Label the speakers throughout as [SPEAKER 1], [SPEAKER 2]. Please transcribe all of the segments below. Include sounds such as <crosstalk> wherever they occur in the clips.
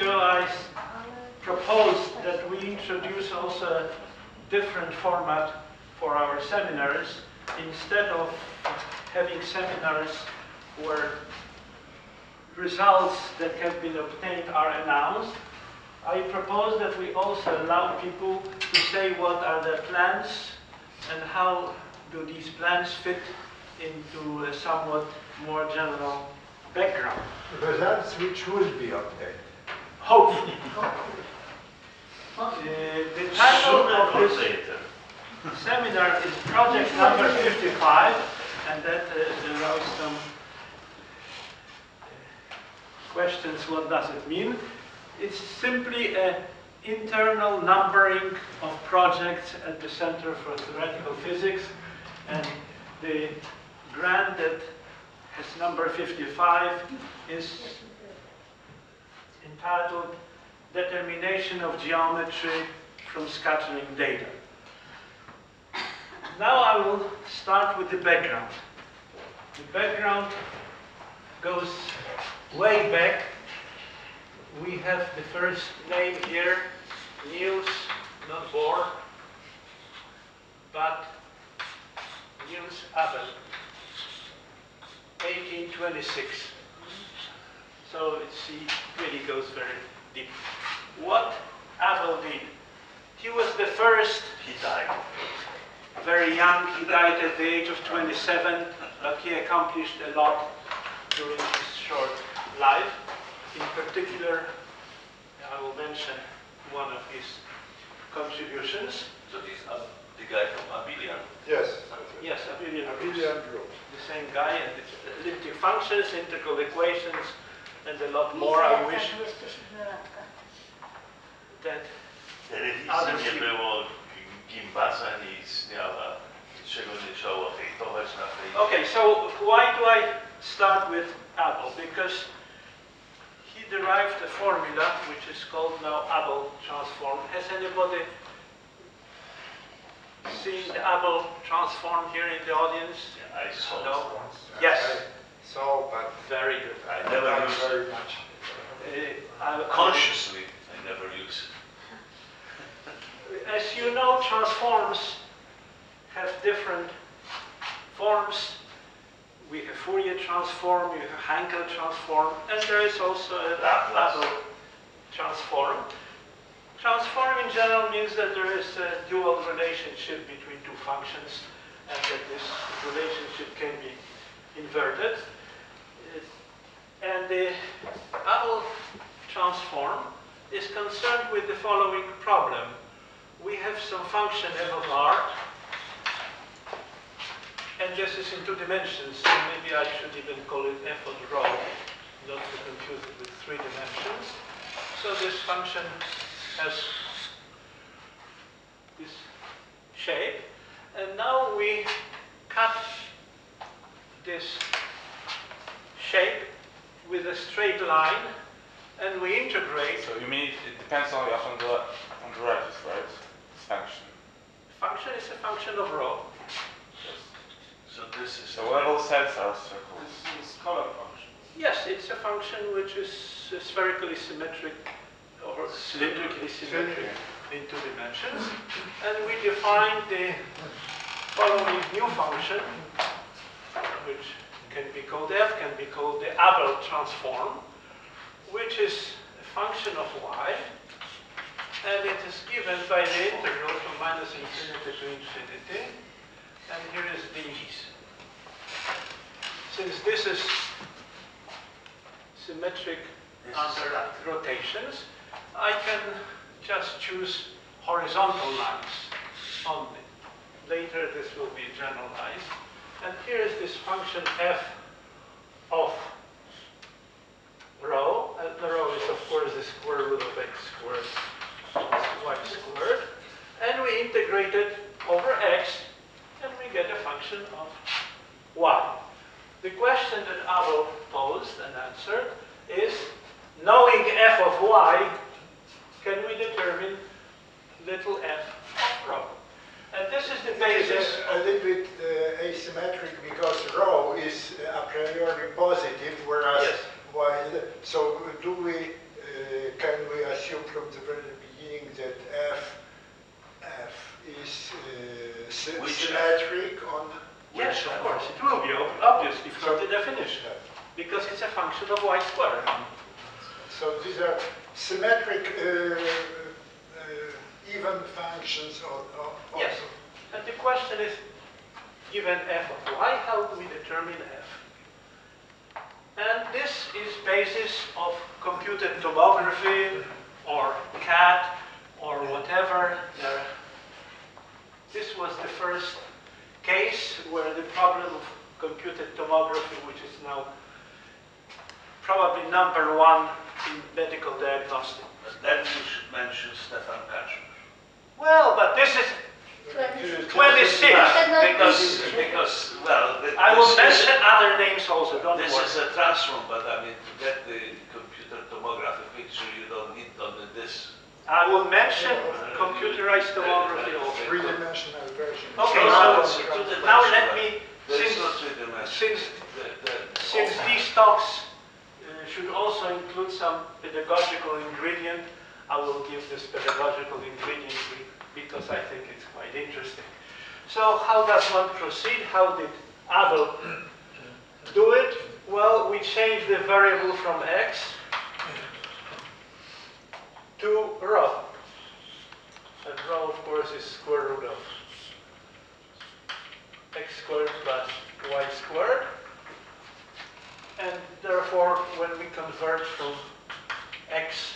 [SPEAKER 1] I proposed that we introduce also a different format for our seminars. Instead of having seminars where results that have been obtained are announced, I propose that we also allow people to say what are their plans and how do these plans fit into a somewhat more general background.
[SPEAKER 2] Results which will be obtained.
[SPEAKER 1] Hopefully. Uh, The title
[SPEAKER 3] Sooner
[SPEAKER 1] of
[SPEAKER 3] or
[SPEAKER 1] this seminar is project number 55, and that uh, aroused some uh, questions, what does it mean? It's simply an internal numbering of projects at the Center for Theoretical Physics, and the grant that has number 55 is entitled Determination of Geometry from Scattering Data. Now I will start with the background. The background goes way back. We have the first name here, Niels, not Bohr, but Niels Abel, 1826. So it see, really goes very deep. What Abel did, he was the first
[SPEAKER 3] He died.
[SPEAKER 1] very young. He died at the age of 27, but he accomplished a lot during his short life. In particular, I will mention one of his contributions.
[SPEAKER 3] So he's uh, the guy from Abilia.
[SPEAKER 2] Yes.
[SPEAKER 1] Yes, Abelian
[SPEAKER 2] William Gross.
[SPEAKER 1] the same guy, and it's elliptic functions, integral equations, and a lot more. I wish that
[SPEAKER 3] Telewizji
[SPEAKER 1] Ale
[SPEAKER 3] nie
[SPEAKER 1] film.
[SPEAKER 3] było, gimbaza nie istniała, niczego nie trzeba hejtować na Facebooku.
[SPEAKER 1] Okay, so why do I start with Abel? Because he derived a formula which is called now Abel transform. Has anybody seen the Abel transform here in the audience?
[SPEAKER 3] I saw
[SPEAKER 1] No?
[SPEAKER 3] it.
[SPEAKER 1] Yes.
[SPEAKER 2] So, but
[SPEAKER 1] Very good.
[SPEAKER 3] I never
[SPEAKER 2] not
[SPEAKER 3] used it.
[SPEAKER 2] very much.
[SPEAKER 1] Uh, I-
[SPEAKER 3] Consciously, I never use it. <laughs>
[SPEAKER 1] As you know, transforms have different forms. We have Fourier transform, we have Hankel transform, and there is also a
[SPEAKER 3] Laplace.
[SPEAKER 1] Transform. Transform in general means that there is a dual relationship between two functions and that this relationship can be inverted. And the Abel transform is concerned with the following problem. We have some function f of r, and this is in two dimensions, so maybe I should even call it f of rho, not to confuse it with three dimensions. So this function has this shape, and now we cut this shape with a straight line, and we integrate
[SPEAKER 4] So you mean it, it depends only on the on the radius, right? This function.
[SPEAKER 1] function is a function of rho. Yes.
[SPEAKER 3] So this is.
[SPEAKER 4] So level sets are circles.
[SPEAKER 5] This is color function.
[SPEAKER 1] Yes, it's a function which is spherically symmetric or cylindrically symmetric in two dimensions. And we define the following new function, which can be called f, can be called the Abel transform, which is a function of y, and it is given by the integral from minus infinity to infinity, and here is d's. Since this is symmetric
[SPEAKER 3] This
[SPEAKER 1] under rotations, I can just choose horizontal lines only. Later this will be generalized. And here is this function f of rho. And the rho is of course the square root of x squared plus y squared. And we integrate it over x and we get a function of y. The question that Abel posed and answered is, knowing f of y, can we determine little f of rho? And this is the
[SPEAKER 2] It's
[SPEAKER 1] basis
[SPEAKER 2] a little bit uh, asymmetric because rho is a priori positive, whereas
[SPEAKER 1] Yes.
[SPEAKER 2] while, so do we uh, can we assume from the very beginning that f, f is uh, symmetric on?
[SPEAKER 1] Yes, of course, it will be, ob- obviously, from the definition, because it's a function of y squared.
[SPEAKER 2] So these are symmetric uh, even functions al- al- also.
[SPEAKER 1] Yes. And the question is, given f of y, how do we determine f? And this is basis of computed tomography or CAT or whatever. There- This was the first case where the problem of computed tomography, which is now probably number one in medical diagnostics.
[SPEAKER 3] But then you should mention Stefan Kaczmarz.
[SPEAKER 1] Well, but this is
[SPEAKER 2] This is-
[SPEAKER 1] 26.
[SPEAKER 3] Because, because, well, th-
[SPEAKER 1] I will mention other names also, don't
[SPEAKER 3] This
[SPEAKER 1] worry.
[SPEAKER 3] is a transform, but I mean, to get the computer tomography picture, you don't need only this.
[SPEAKER 1] I will mention computerized tomography also.
[SPEAKER 2] Three-dimensional version.
[SPEAKER 1] Okay,
[SPEAKER 3] No,
[SPEAKER 1] so
[SPEAKER 3] it's two-dimensional.
[SPEAKER 1] now let me,
[SPEAKER 3] There is
[SPEAKER 1] since,
[SPEAKER 3] no three dimension.
[SPEAKER 1] since,
[SPEAKER 3] The- the-
[SPEAKER 1] since these talks uh, should also include some pedagogical ingredient, I will give this pedagogical ingredient because I think it's quite interesting. So how does one proceed? How did Abel do it? Well, we change the variable from x to rho. And rho, of course, is square root of x squared plus y squared. And therefore, when we convert from x,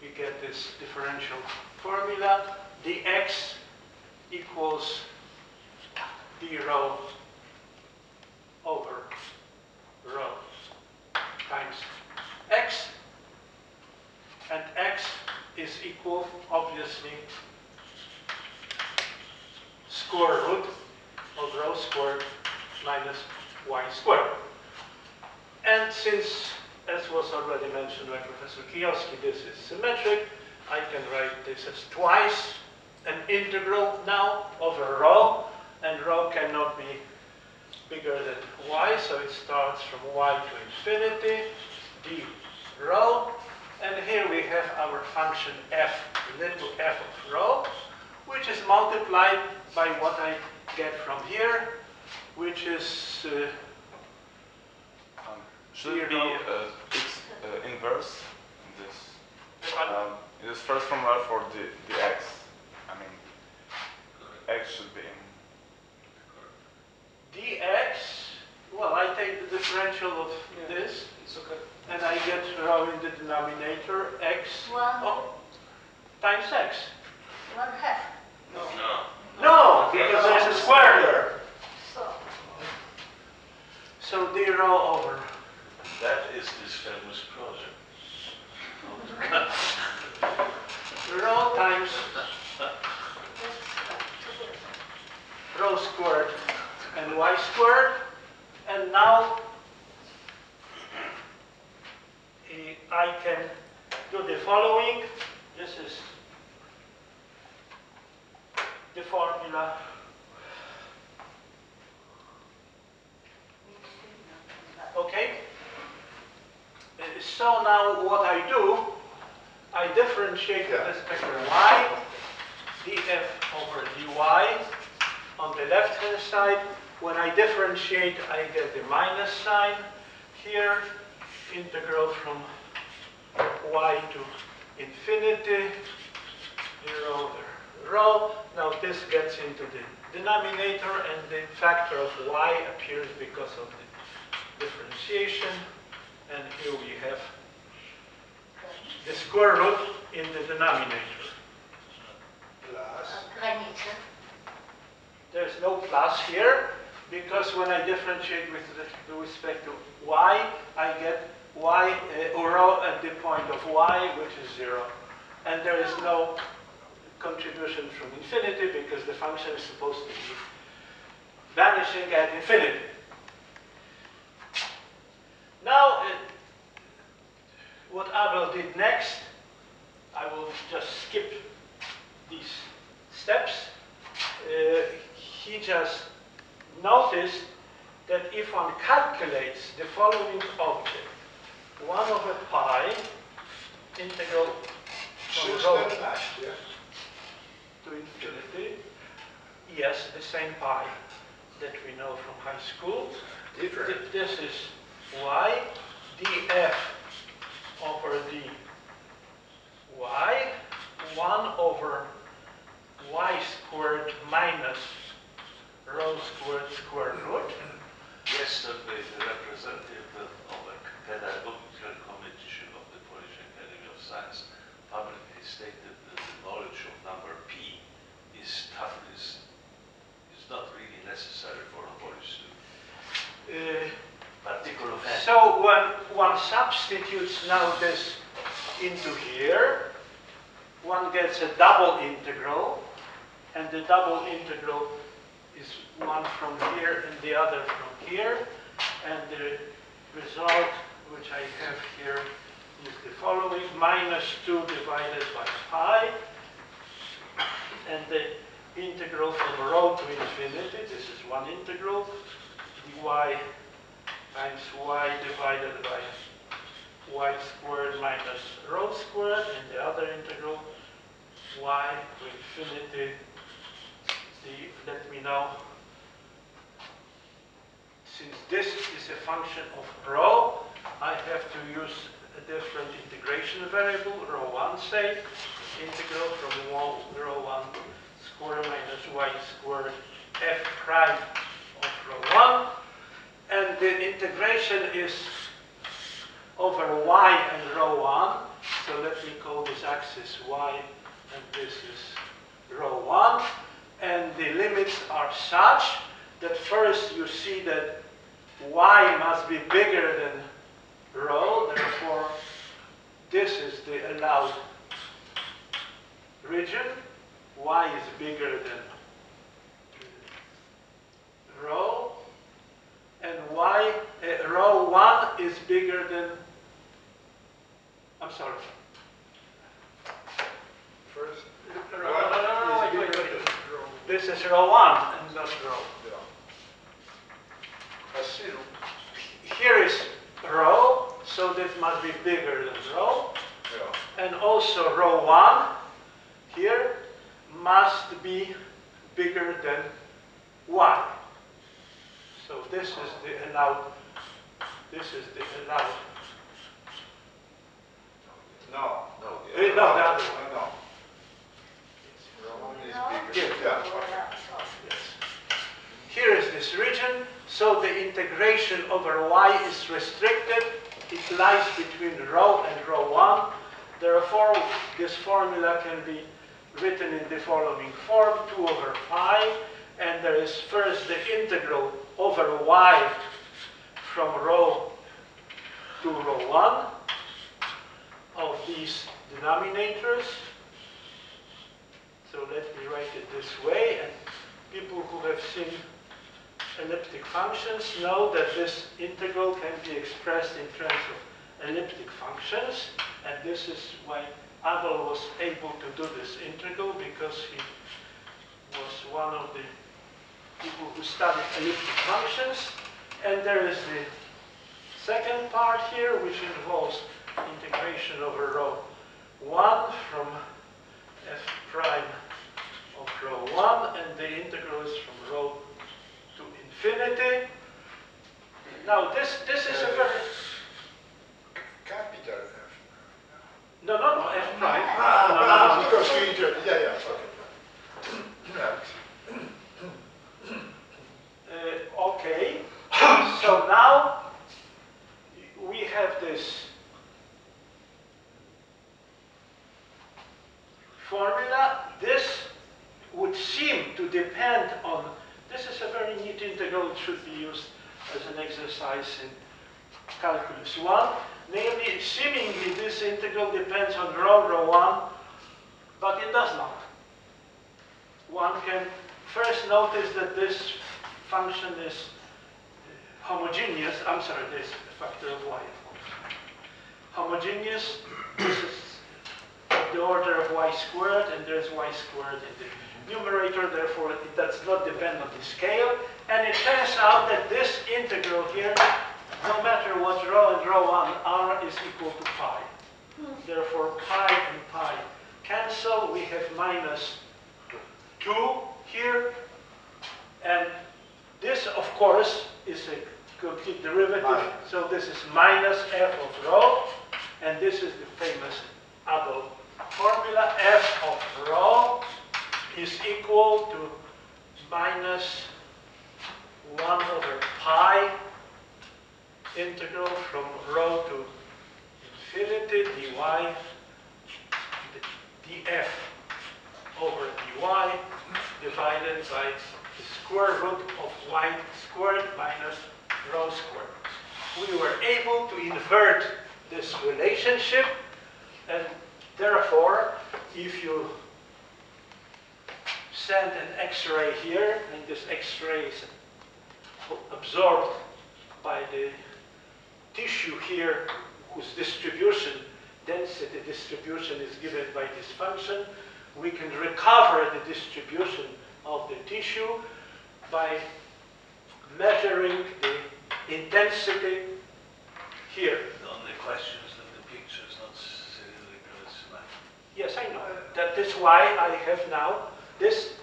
[SPEAKER 1] we get this differential formula. dx equals d rho over rho times x. And x is equal, obviously, square root of rho squared minus y squared. And since, as was already mentioned by Professor Kijowski, this is symmetric, I can write this as twice an integral now over rho, and rho cannot be bigger than y, so it starts from y to infinity, d rho, and here we have our function f, little f of rho, which is multiplied by what I get from here, which is uh,
[SPEAKER 4] Um, should it be uh, x uh, inverse this? Um, it is first formula for the, the x. I mean, x should be in.
[SPEAKER 1] dx, well, I take the differential of this,
[SPEAKER 3] It's okay.
[SPEAKER 1] and I get rho in the denominator, x
[SPEAKER 5] One,
[SPEAKER 1] oh, times x.
[SPEAKER 5] one half.
[SPEAKER 3] No.
[SPEAKER 1] No, because there's a square there.
[SPEAKER 5] So,
[SPEAKER 1] So d rho over
[SPEAKER 3] That is this famous project. <laughs>
[SPEAKER 1] rho times rho squared and y squared. And now eh, I can do the following. This is the formula. Okay? Uh, So now what I do, I differentiate with respect to y, df over dy. On the left-hand side, when I differentiate, I get the minus sign. Here, integral from y to infinity, 0 over rho. Now this gets into the denominator, and the factor of y appears because of the differentiation. And here we have the square root in the denominator.
[SPEAKER 2] Plus.
[SPEAKER 1] There's no plus here, because when I differentiate with respect to y, I get y, uh, or rho at the point of y, which is zero. And there is no contribution from infinity, because the function is supposed to be vanishing at infinity. Now, uh, what Abel did next, I will just skip these steps. Uh, he just noticed that if one calculates the following object, 1 over pi integral from rho to infinity. Yes, the same pi that we know from high school.
[SPEAKER 2] Different.
[SPEAKER 1] This is y df over dy, 1 over y squared minus rho squared square root.
[SPEAKER 3] Yesterday, the representative of the pedagogical committee of the Polish Academy of Science publicly stated that the knowledge of number p is tough, is, is not really necessary for a Polish student.
[SPEAKER 1] Uh, So when one substitutes now this into here, one gets a double integral, and the double integral is one from here and the other from here, and the result, which I have here, is the following, minus 2 divided by pi, and the integral from rho to infinity, this is one integral, dy times y divided by y squared minus rho squared, and the other integral y to infinity, the, let me know, since this is a function of rho, I have to use a different integration variable, rho 1 say, integral from 1, rho 1 squared minus y squared f prime of rho 1, and the integration is over y and rho 1. So let me call this axis y and this is rho 1. And the limits are such that first you see that y must be bigger than rho, therefore this is the allowed region. y is bigger than rho and why uh, rho 1 is bigger than, I'm sorry.
[SPEAKER 2] First,
[SPEAKER 1] No, no, no, wait, wait, wait. This is rho 1 and not rho.
[SPEAKER 2] Yeah.
[SPEAKER 1] Here is rho, so this must be bigger than rho.
[SPEAKER 2] Yeah.
[SPEAKER 1] And also rho 1 here must be bigger than y. So this is the allowed, this is the allowed
[SPEAKER 2] No.
[SPEAKER 6] No.
[SPEAKER 1] Eh, no, the other one.
[SPEAKER 2] No, no.
[SPEAKER 6] Roman is
[SPEAKER 5] No.
[SPEAKER 6] bigger.
[SPEAKER 2] Yeah.
[SPEAKER 1] Yes. Here is this region, so the integration over y is restricted. It lies between rho and rho 1. Therefore, this formula can be written in the following form, 2 over pi, and there is first the integral over y from rho to rho 1 of these denominators. So let me write it this way, and people who have seen elliptic functions know that this integral can be expressed in terms of elliptic functions, and this is why Abel was able to do this integral, because he was one of the people who study elliptic functions. And there is the second part here, which involves integration over rho 1 from f prime of rho 1, and the integral is from rho to infinity. Now, this, this is a very...
[SPEAKER 2] Capital F.
[SPEAKER 1] No, no, no, f prime.
[SPEAKER 2] Ah,
[SPEAKER 1] No, no, no,
[SPEAKER 2] because inter, yeah, yeah, okay. <clears throat>
[SPEAKER 1] Uh, okay, <coughs> so now we have this formula. This would seem to depend on, this is a very neat integral, it should be used as an exercise in calculus 1. Namely, seemingly this integral depends on rho rho 1, but it does not one can first notice that this function is homogeneous, I'm sorry, this factor of y, of course. Homogeneous, this is the order of y squared, and there's y squared in the numerator, therefore it does not depend on the scale. And it turns out that this integral here, no matter what rho and rho 1 are, is equal to pi. Therefore, pi and pi cancel. We have minus 2 here. And this, of course, is a complete derivative.
[SPEAKER 2] Minus.
[SPEAKER 1] So this is minus f of rho. And this is the famous Adolf formula. f of rho is equal to minus 1 over pi integral from rho to infinity dy df over dy divided by the square root of y squared minus rho squared. We were able to invert this relationship and therefore if you send an X-ray here and this X-ray is absorbed by the tissue here whose distribution, density distribution is given by this function, we can recover the distribution of the tissue by measuring the intensity here.
[SPEAKER 3] On The only question that the picture is not it's.
[SPEAKER 1] Yes, I know. That is why I have now, this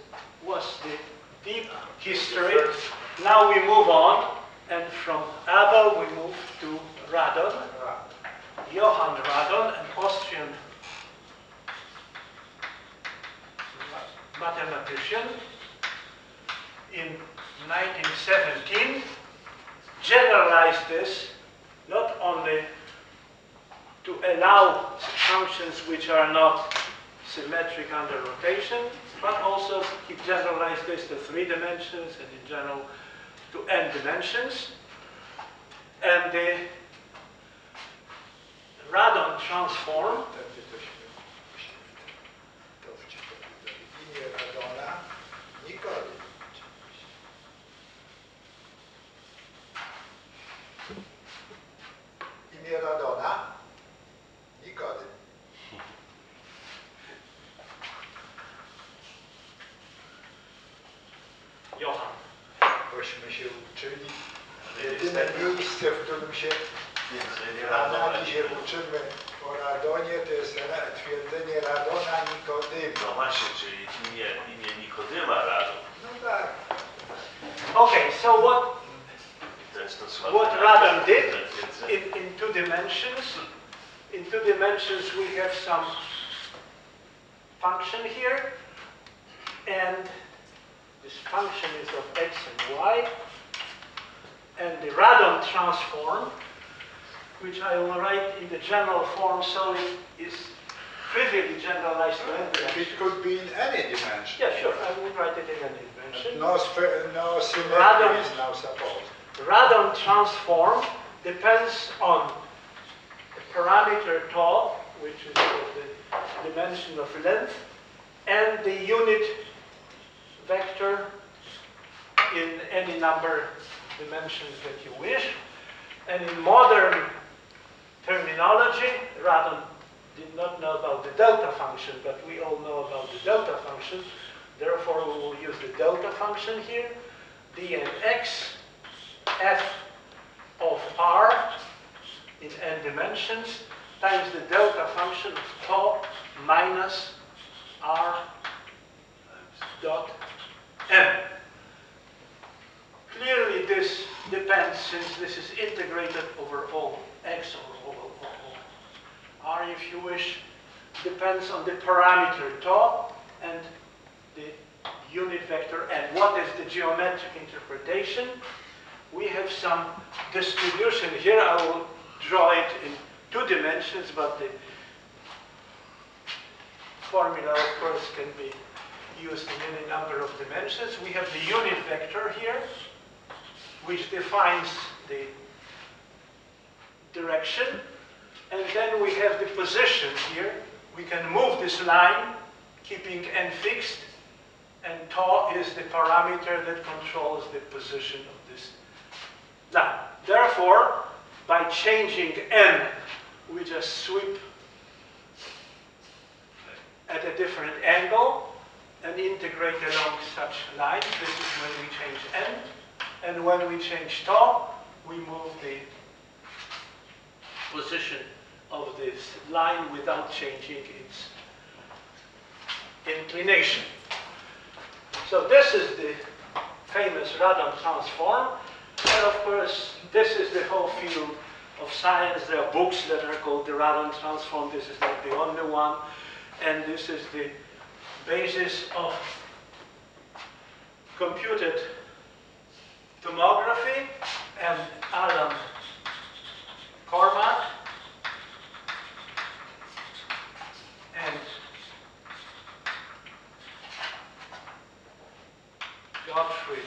[SPEAKER 1] was the deep ah, history. Now we move on, and from Abel we move to Radon. Johann Radon, an Austrian mathematician, in 1917 generalized this not only to allow functions which are not symmetric under rotation, but also he generalized this to three dimensions and in general to n dimensions. And the Radon transform
[SPEAKER 2] wczytamy. Imię Radona Nikodem. Imię Radona Nikodem.
[SPEAKER 1] Johann.
[SPEAKER 2] Bośmy się uczyli. Jedyne miejsce, w którym się
[SPEAKER 3] Więcej nie
[SPEAKER 2] w
[SPEAKER 3] radone.
[SPEAKER 2] analizie uczymy o Radonie, to jest twierdzenie Radona Nikodyma.
[SPEAKER 3] No właśnie, czyli imię, imię Nikodyma Radu.
[SPEAKER 2] No tak.
[SPEAKER 1] Okay, so what
[SPEAKER 3] I to jest to słabe.
[SPEAKER 1] What Radon did in, in two dimensions, in two dimensions we have some function here, and this function is of x and y, and the Radon transform, which I will write in the general form so it is trivially generalized to any
[SPEAKER 2] It could be in any dimension.
[SPEAKER 1] Yeah, sure, I will write it in any dimension.
[SPEAKER 2] No, no symmetry
[SPEAKER 1] Radon.
[SPEAKER 2] is now supposed.
[SPEAKER 1] Radon transform depends on the parameter tau, which is the dimension of length, and the unit vector in any number dimensions that you wish. And in modern terminology, Radon did not know about the delta function, but we all know about the delta function. Therefore, we will use the delta function here, dnx f of r in n dimensions times the delta function of tau minus r dot m. Clearly this depends, since this is integrated over all x or if you wish, depends on the parameter tau and the unit vector and what is the geometric interpretation. We have some distribution here. I will draw it in two dimensions, but the formula, of course, can be used in any number of dimensions. We have the unit vector here, which defines the direction. And then we have the position here. We can move this line, keeping n fixed, and tau is the parameter that controls the position of this line. Therefore, by changing n, we just sweep at a different angle and integrate along such lines. This is when we change n. And when we change tau, we move the position of this line without changing its inclination. So this is the famous radon transform. And of course, this is the whole field of science. There are books that are called the radon transform. This is not the only one. And this is the basis of computed tomography and Alan Cormack and Gottfried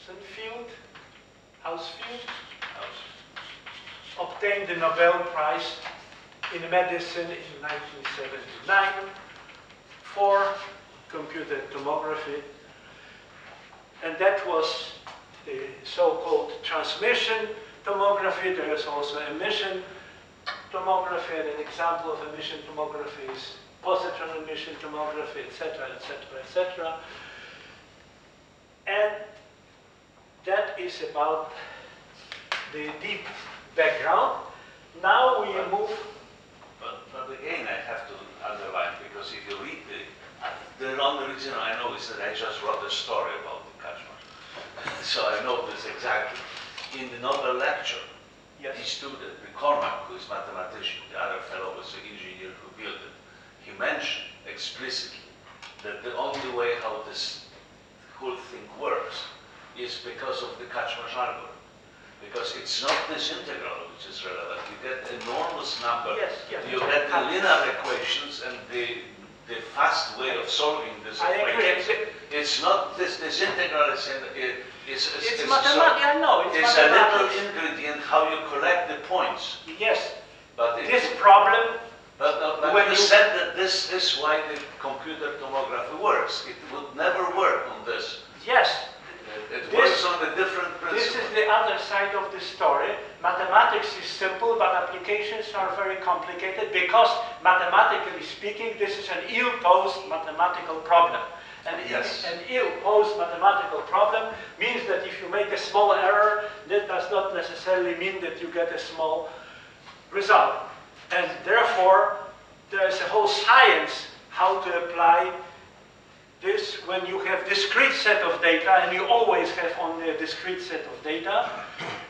[SPEAKER 1] Hausenfield, Hounsfield, obtained the Nobel Prize in medicine in 1979 for computed tomography. And that was the so-called transmission tomography. There is also emission tomography, and an example of emission tomography is positron emission tomography, etc., etc., etc. And that is about the deep background. Now we move.
[SPEAKER 3] But, but again, I have to underline, because if you read the, the only reason I know is that I just wrote a story about. So I know this exactly. In the Nobel lecture,
[SPEAKER 1] Yes.
[SPEAKER 3] the student, the Cormack, who is mathematician, the other fellow was the engineer who built it, he mentioned explicitly that the only way how this whole thing works is because of the Kaczmarz's algorithm. Because it's not this integral which is relevant. You get enormous number.
[SPEAKER 1] Yes, yes.
[SPEAKER 3] You get the linear equations and the, the fast way of solving this
[SPEAKER 1] I agree.
[SPEAKER 3] It's not this, this integral is, in, it, is, is,
[SPEAKER 1] It's
[SPEAKER 3] is
[SPEAKER 1] mathematics, I know, it's
[SPEAKER 3] it's a little ingredient how you collect the points.
[SPEAKER 1] Yes,
[SPEAKER 3] But it,
[SPEAKER 1] this problem,
[SPEAKER 3] but, but, but
[SPEAKER 1] when
[SPEAKER 3] you- said that this is why the computer tomography works. It would never work on this.
[SPEAKER 1] yes,
[SPEAKER 3] It, works on a different
[SPEAKER 1] this is the other side of the story. Mathematics is simple, but applications are very complicated because, mathematically speaking, this is an ill-posed mathematical problem. And
[SPEAKER 3] Yes.
[SPEAKER 1] an ill-posed mathematical problem means that if you make a small error, that does not necessarily mean that you get a small result. And therefore, there is a whole science how to apply this when you have discrete set of data, and you always have only a discrete set of data.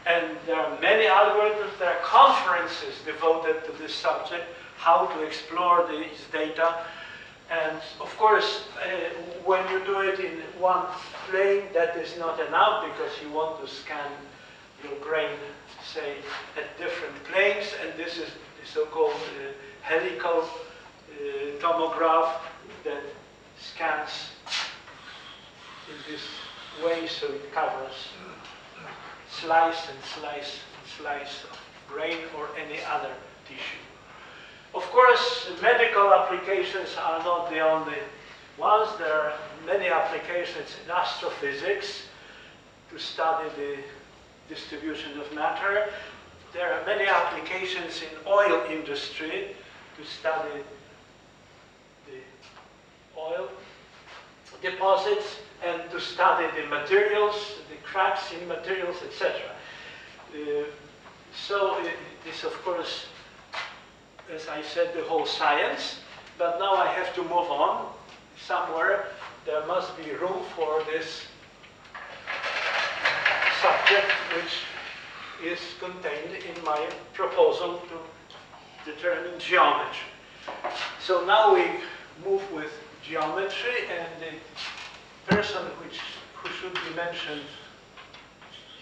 [SPEAKER 1] And there are many algorithms, there are conferences devoted to this subject, how to explore these data. And of course, uh, when you do it in one plane, that is not enough because you want to scan your brain, say, at different planes, and this is the so-called uh, helical uh, tomograph that scans in this way so it covers slice and slice and slice of brain or any other tissue. Of course, medical applications are not the only ones. There are many applications in astrophysics to study the distribution of matter. There are many applications in oil industry to study oil deposits and to study the materials, the cracks in materials, etc. Uh, so it is, of course, as I said, the whole science. But now I have to move on. Somewhere there must be room for this subject, which is contained in my proposal to determine geometry. So now we move with geometry, and the person which, who should be mentioned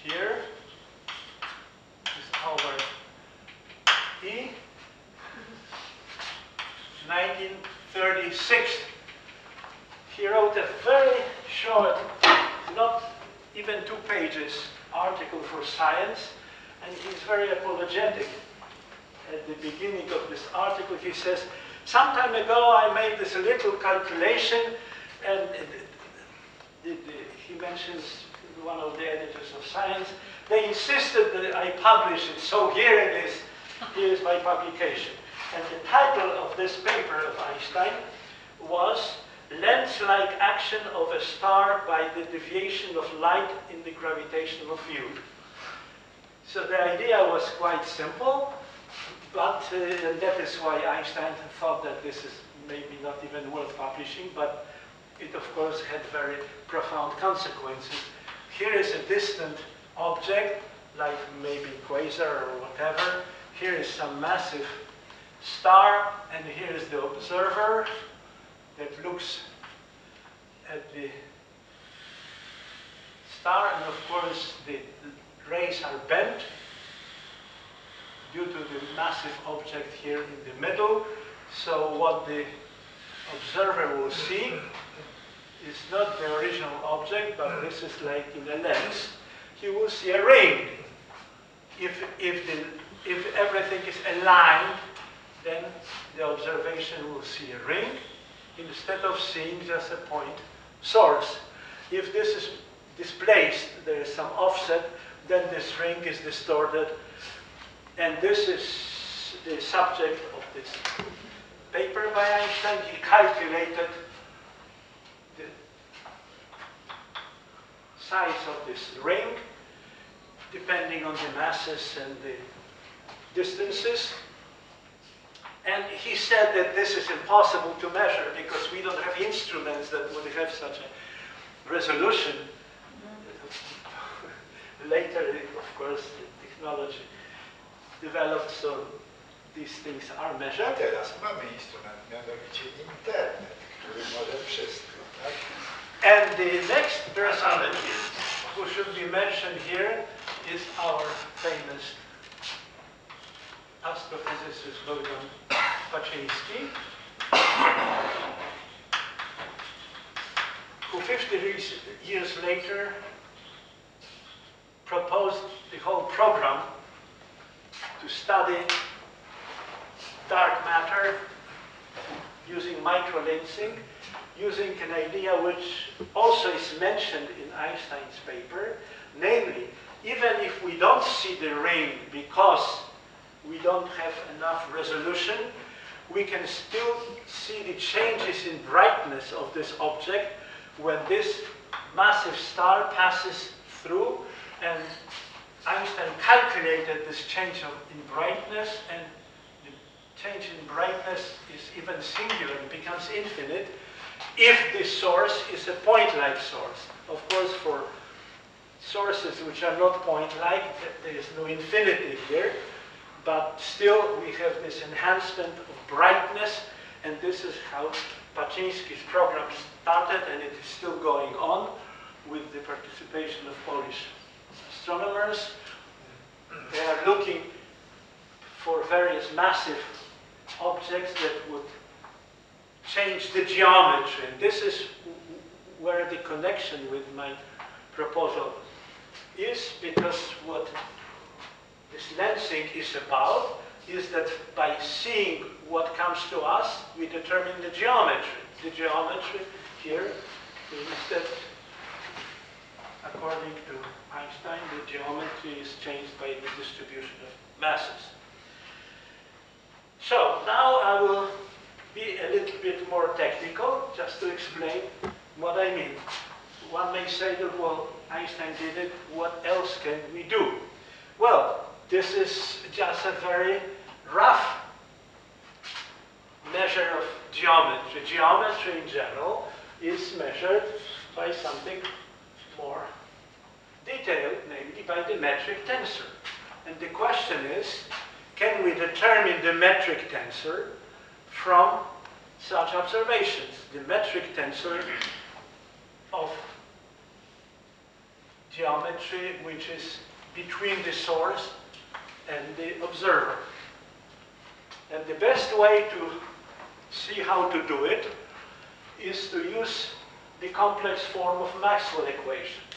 [SPEAKER 1] here is Albert E. 1936. He wrote a very short, not even two pages, article for Science, and he's very apologetic. At the beginning of this article, he says, some time ago I made this little calculation, and the, the, he mentions one of the editors of Science, they insisted that I publish it, so here it is, here is my publication. And the title of this paper of Einstein was Lens-like action of a star by the deviation of light in the gravitational field. So the idea was quite simple, but uh, that is why Einstein thought that this is maybe not even worth publishing, but it of course had very profound consequences. Here is a distant object, like maybe quasar or whatever. Here is some massive star, and here is the observer that looks at the star, and of course the rays are bent due to the massive object here in the middle. So what the observer will see is not the original object, but this is like in a lens. He will see a ring. If, if, the, if everything is aligned, then the observation will see a ring instead of seeing just a point source. If this is displaced, there is some offset, then this ring is distorted. And this is the subject of this paper by Einstein. He calculated the size of this ring depending on the masses and the distances. And he said that this is impossible to measure because we don't have instruments that would have such a resolution. Mm-hmm. <laughs> Later, of course, the technology developed so these things are
[SPEAKER 2] A
[SPEAKER 1] measured.
[SPEAKER 2] teraz mamy instrument, mianowicie internet, który może wszystko, tak?
[SPEAKER 1] And the next person who should be mentioned here is our famous astrophysicist Bogdan Paczyński, who 50 years- years later proposed the whole program to study dark matter using microlensing, using an idea which also is mentioned in Einstein's paper, namely, even if we don't see the ring because we don't have enough resolution, we can still see the changes in brightness of this object when this massive star passes through and Einstein calculated this change of, in brightness and the change in brightness is even singular, it becomes infinite if the source is a point-like source. Of course, for sources which are not point-like, there is no infinity here, but still we have this enhancement of brightness, and this is how Paczyński's program started, and it is still going on with the participation of Polish astronomers. They are looking for various massive objects that would change the geometry. And this is where the connection with my proposal is, because what this lensing is about is that by seeing what comes to us, we determine the geometry. The geometry here is that, according to Einstein, the geometry is changed by the distribution of masses. So now I will be a little bit more technical, just to explain what I mean. One may say that, well, Einstein did it, what else can we do? Well, this is just a very rough measure of geometry. Geometry in general is measured by something more detailed, namely by the metric tensor. And the question is, can we determine the metric tensor from such observations? The metric tensor of geometry which is between the source and the observer. And the best way to see how to do it is to use the complex form of Maxwell equations,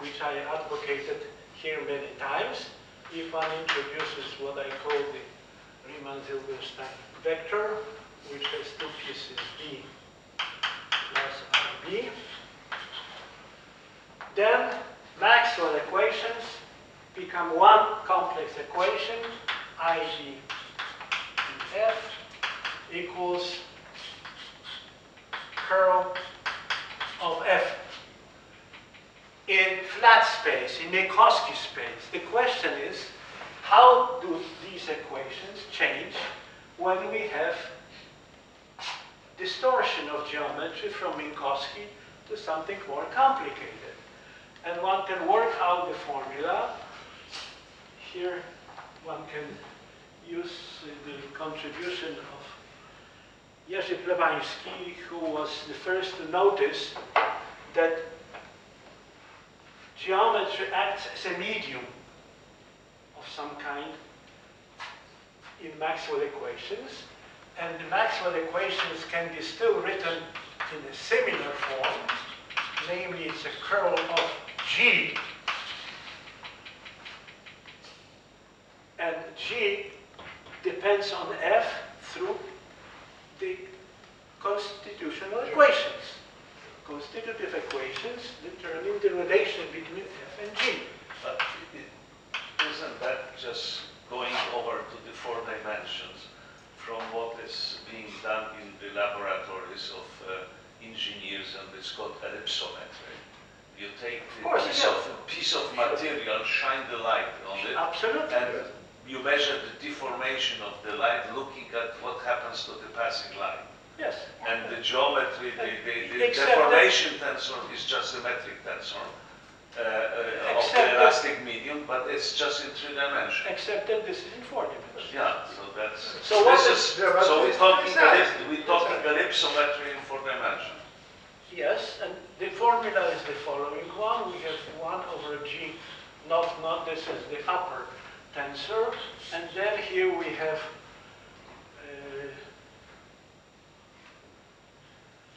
[SPEAKER 1] which I advocated here many times. If one introduces what I call the Riemann-Silberstein vector, which has two pieces B plus RB, then Maxwell equations become one complex equation, IG F equals curl of F in flat space, in Minkowski space. The question is, how do these equations change when we have distortion of geometry from Minkowski to something more complicated? And one can work out the formula. Here one can use the contribution of. Jerzy Plebański, who was the first to notice that geometry acts as a medium of some kind in Maxwell equations, and the Maxwell equations can be still written in a similar form, namely it's a curl of G, and G depends on F through the constitutional equations. Constitutive equations determine the relation between F and G.
[SPEAKER 3] But it- isn't that just going over to the four dimensions from what is being done in the laboratories of uh, engineers and it's called ellipsometry? You take the
[SPEAKER 1] course,
[SPEAKER 3] piece
[SPEAKER 1] yeah.
[SPEAKER 3] of, piece of material, shine the light on it,
[SPEAKER 1] Absolutely.
[SPEAKER 3] and you measure the deformation of the light looking at what happens to the passing light.
[SPEAKER 1] Yes.
[SPEAKER 3] And the geometry, the, the, the
[SPEAKER 1] Except that-
[SPEAKER 3] deformation tensor is just a metric tensor uh, uh, of
[SPEAKER 1] Except
[SPEAKER 3] the
[SPEAKER 1] that-
[SPEAKER 3] elastic medium, but it's just in three dimensions.
[SPEAKER 1] Except that this is in four dimensions.
[SPEAKER 3] Yeah, so that's,
[SPEAKER 1] So what
[SPEAKER 3] this
[SPEAKER 1] is-
[SPEAKER 3] is,
[SPEAKER 2] Yeah,
[SPEAKER 3] so we're
[SPEAKER 2] it's
[SPEAKER 3] talking,
[SPEAKER 2] precise.
[SPEAKER 3] ellip- we're talking ellipsometry in four dimensions.
[SPEAKER 1] Yes, and the formula is the following one. We have 1 over g not, naught. This is the upper tensor. And then here we have uh,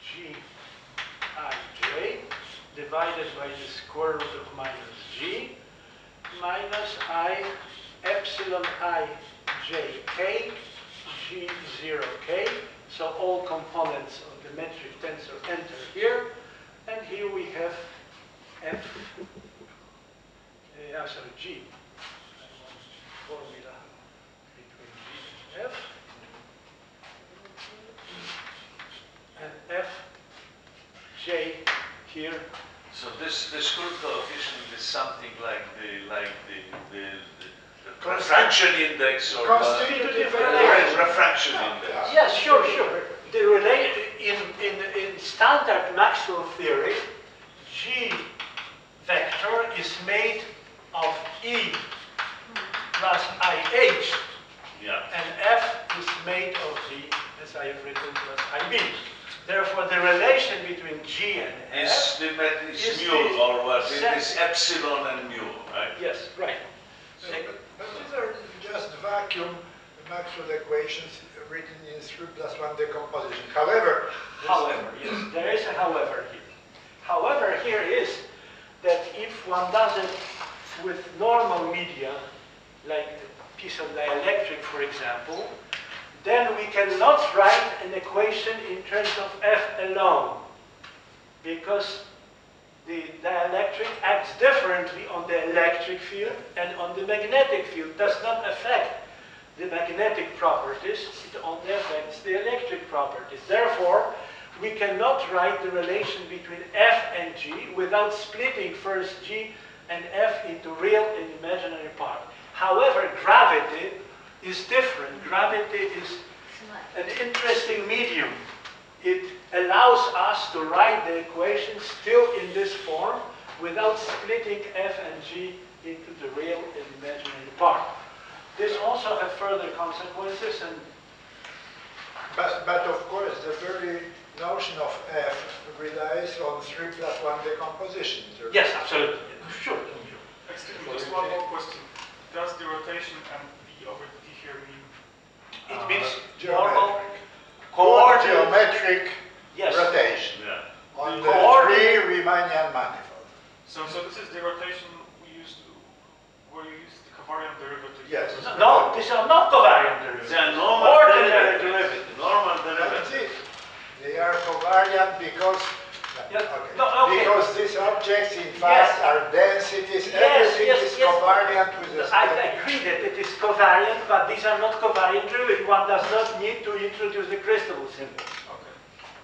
[SPEAKER 1] g ij divided by the square root of minus g minus i epsilon i j k g 0 k. So all components of the metric tensor enter here. And here we have f, uh, sorry, g. Formula between g and f. And f, j here
[SPEAKER 3] So this, this Coulomb coefficient is something like the, like the, the, the the refraction index or
[SPEAKER 2] Constitutive
[SPEAKER 3] uh, refraction index.
[SPEAKER 1] Yes, sure, sure. The relate in, in, in standard Maxwell theory, G vector is made of E IH,
[SPEAKER 3] Yeah.
[SPEAKER 1] and F is made of G, as I have written, plus IB. Therefore, the relation between G and
[SPEAKER 3] Is
[SPEAKER 1] F,
[SPEAKER 3] the met is
[SPEAKER 1] Is
[SPEAKER 3] mu
[SPEAKER 1] the
[SPEAKER 3] or what? It
[SPEAKER 1] set-
[SPEAKER 3] is epsilon and mu, right?
[SPEAKER 1] yes, right.
[SPEAKER 2] So, but but these are just vacuum Maxwell equations written in 3 plus 1 decomposition. However,
[SPEAKER 1] However, yes, there is a however here. However, here is that if one does it with normal media, like a piece of dielectric, for example, then we cannot write an equation in terms of F alone, because the dielectric acts differently on the electric field and on the magnetic field, does not affect the magnetic properties, it only affects the electric properties. Therefore, we cannot write the relation between F and G without splitting first G and F into real and imaginary part. However, gravity is different. Gravity is an interesting medium. It allows us to write the equation still in this form without splitting f and g into the real and imaginary part. This also has further consequences and
[SPEAKER 2] But, but of course, the very notion of F relies on 3 plus 1 decomposition.
[SPEAKER 1] Yes, absolutely, sure.
[SPEAKER 6] Excuse me, just one more question. Does the rotation and V over T here mean?
[SPEAKER 1] It
[SPEAKER 6] uh,
[SPEAKER 1] means normal
[SPEAKER 2] Geometric.
[SPEAKER 1] coordinate.
[SPEAKER 2] Geometric
[SPEAKER 1] Yes,
[SPEAKER 2] rotation
[SPEAKER 3] Yeah.
[SPEAKER 2] on
[SPEAKER 1] The
[SPEAKER 2] the three Riemannian manifold.
[SPEAKER 6] So, so this is the rotation we used to, where you used the covariant derivative?
[SPEAKER 2] Yes.
[SPEAKER 1] no, these are not covariant derivatives.
[SPEAKER 3] They are normal
[SPEAKER 1] Ordinary
[SPEAKER 3] derivative.
[SPEAKER 1] derivative.
[SPEAKER 3] Normal
[SPEAKER 2] That's
[SPEAKER 3] derivative.
[SPEAKER 2] it. They are covariant because,
[SPEAKER 1] Yeah,
[SPEAKER 2] okay.
[SPEAKER 1] no, okay.
[SPEAKER 2] because these objects in fact
[SPEAKER 1] Yes.
[SPEAKER 2] are densities,
[SPEAKER 1] Yes,
[SPEAKER 2] everything
[SPEAKER 1] yes,
[SPEAKER 2] is
[SPEAKER 1] yes.
[SPEAKER 2] covariant with the
[SPEAKER 1] I agree that it is covariant, but these are not covariant derivatives. One does not need to introduce the Christoffel symbol
[SPEAKER 6] Okay.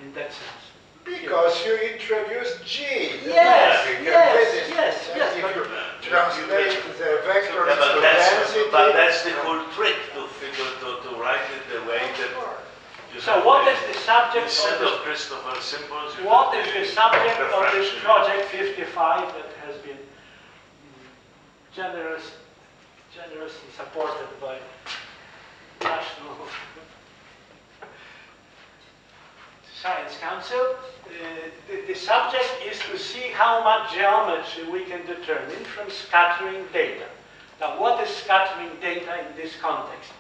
[SPEAKER 1] in that sense.
[SPEAKER 2] Because you introduce G. the
[SPEAKER 1] Yes,
[SPEAKER 2] metric, and
[SPEAKER 1] yes,
[SPEAKER 2] this is-
[SPEAKER 1] yes,
[SPEAKER 2] and
[SPEAKER 1] yes,
[SPEAKER 2] If
[SPEAKER 1] but-
[SPEAKER 2] you translate the vectors
[SPEAKER 3] Yeah, but
[SPEAKER 2] to
[SPEAKER 3] that's,
[SPEAKER 2] density.
[SPEAKER 3] but that's the whole trick to figure, to, to write it the way that. you
[SPEAKER 1] So
[SPEAKER 3] have
[SPEAKER 1] what
[SPEAKER 3] the-
[SPEAKER 1] is the subject
[SPEAKER 3] Instead
[SPEAKER 1] of
[SPEAKER 3] Christoffel symbols.
[SPEAKER 1] What is the subject of this project 55 that has been generous, generously supported by National <laughs> Science Council? Uh, The, the subject is to see how much geometry we can determine from scattering data. Now, what is scattering data in this context?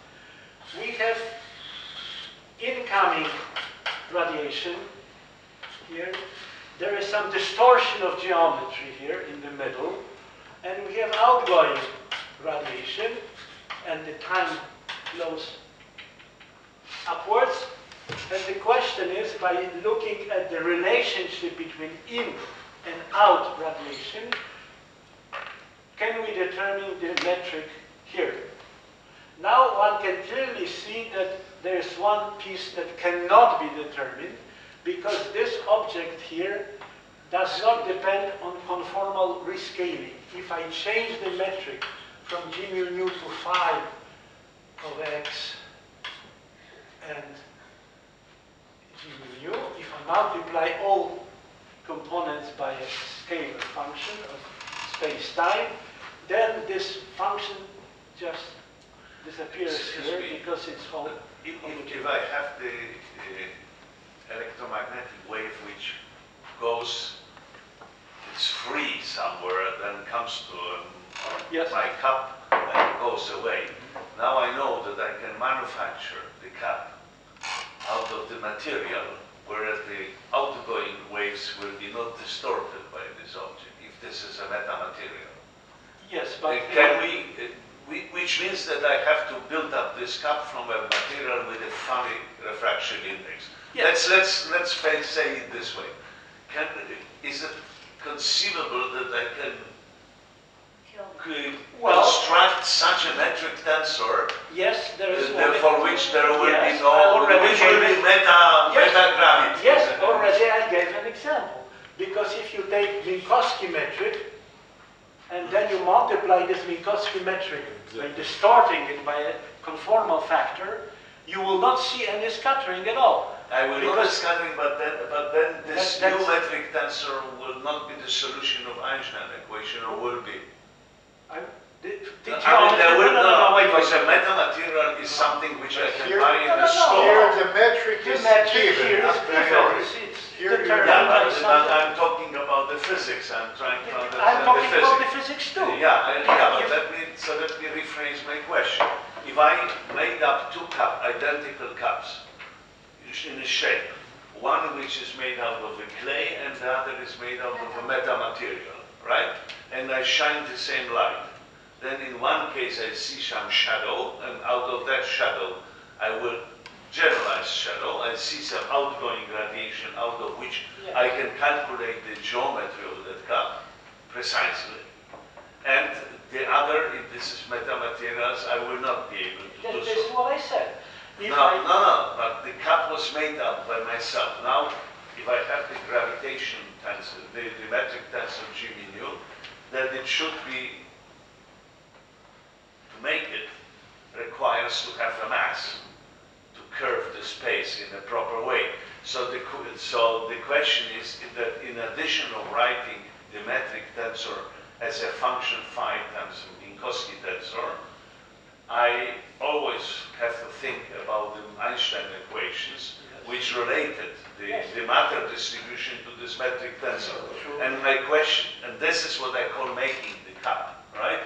[SPEAKER 1] We have incoming radiation here. There is some distortion of geometry here in the middle. And we have outgoing radiation, and the time flows upwards. And the question is, by looking at the relationship between in and out radiation, can we determine the metric here? Now one can clearly see that there is one piece that cannot be determined because this object here does not depend on conformal rescaling. If I change the metric from g mu nu to 5 of x and g mu nu, if I multiply all components by a scalar function of space-time, then this function just disappears here
[SPEAKER 3] me.
[SPEAKER 1] because it's all
[SPEAKER 3] If, if- I have the uh, electromagnetic wave which goes, it's free somewhere, then comes to um,
[SPEAKER 1] Yes.
[SPEAKER 3] my cup and goes away. Now I know that I can manufacture the cup out of the material, whereas the outgoing waves will be not distorted by this object, if this is a metamaterial.
[SPEAKER 1] Yes, but
[SPEAKER 3] Uh, Can we, uh, which means that I have to build up this cup from a material with a funny refraction index.
[SPEAKER 1] Yes.
[SPEAKER 3] Let's, let's, let's fa- say it this way. Can, is it conceivable that I can
[SPEAKER 1] Well-
[SPEAKER 3] construct such a metric tensor
[SPEAKER 1] yes, there is
[SPEAKER 3] uh,
[SPEAKER 1] one.
[SPEAKER 3] for which there will
[SPEAKER 1] Yes,
[SPEAKER 3] be
[SPEAKER 1] I
[SPEAKER 3] no,
[SPEAKER 1] already
[SPEAKER 3] which will
[SPEAKER 1] gave
[SPEAKER 3] be meta,
[SPEAKER 1] Yes.
[SPEAKER 3] meta gravity?
[SPEAKER 1] Yes, already I gave an example. Because if you take Minkowski metric and then you multiply this Minkowski metric by distorting it by a conformal factor, you will not see any scattering at all.
[SPEAKER 3] I will not scattering, but then, but then this
[SPEAKER 1] That-
[SPEAKER 3] new metric tensor will not be the solution of Einstein equation, or will be?
[SPEAKER 1] I'm, the, the
[SPEAKER 3] I mean, there will
[SPEAKER 1] no, no, uh, no,
[SPEAKER 3] not,
[SPEAKER 1] wait,
[SPEAKER 3] because
[SPEAKER 1] wait.
[SPEAKER 3] a metamaterial is something which I can
[SPEAKER 2] Here-
[SPEAKER 3] buy in
[SPEAKER 1] No, no,
[SPEAKER 3] a store.
[SPEAKER 2] Here, the metric
[SPEAKER 1] The
[SPEAKER 2] is
[SPEAKER 1] metric
[SPEAKER 2] given
[SPEAKER 1] here is
[SPEAKER 2] a priori.
[SPEAKER 1] It's, it's
[SPEAKER 2] Here
[SPEAKER 3] Yeah, but, but. I'm talking about the physics, I'm trying to understand I'm
[SPEAKER 1] talking
[SPEAKER 3] the
[SPEAKER 1] about the
[SPEAKER 3] physics.
[SPEAKER 1] physics too.
[SPEAKER 3] Yeah, I- yeah, but let me, so let me rephrase my question. If I made up two cup, identical cups in a shape, one which is made out of a clay and the other is made out of a metamaterial, right? And I shine the same light. Then in one case I see some shadow, and out of that shadow I will generalize shadow. I see some outgoing radiation out of which
[SPEAKER 1] Yeah.
[SPEAKER 3] I can calculate the geometry of that cup precisely. And the other, if this is metamaterials, I will not be able to
[SPEAKER 1] This,
[SPEAKER 3] do
[SPEAKER 1] this is what I said. If
[SPEAKER 3] No,
[SPEAKER 1] I,
[SPEAKER 3] no, no, but the cup was made up by myself. Now, if I have the gravitation tensor, the, the metric tensor G mu then it should be, make it, requires to have a mass to curve the space in a proper way. So the, so the question is that in addition of writing the metric tensor as a function phi times Minkowski tensor, I always have to think about the Einstein equations, which related the,
[SPEAKER 1] Yes.
[SPEAKER 3] the matter distribution to this metric tensor. And my question, and this is what I call making the cup, right?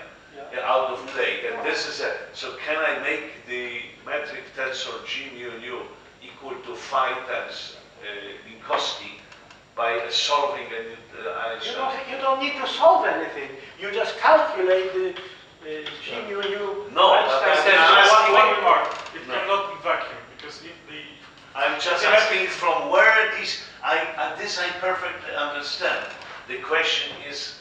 [SPEAKER 1] Yeah.
[SPEAKER 3] Yeah, Out of clay. And this is a, so can I make the metric tensor G mu nu equal to phi times uh, Minkowski by uh, solving a, uh,
[SPEAKER 1] you don't, you don't need to solve anything. You just calculate the uh, G mu nu.
[SPEAKER 3] No,
[SPEAKER 1] Einstein
[SPEAKER 3] but I'm asking-
[SPEAKER 6] one remark. It
[SPEAKER 3] No.
[SPEAKER 6] cannot be vacuum, because if the
[SPEAKER 3] I'm just
[SPEAKER 6] Yeah.
[SPEAKER 3] asking from where this I, uh, this I perfectly understand. The question is,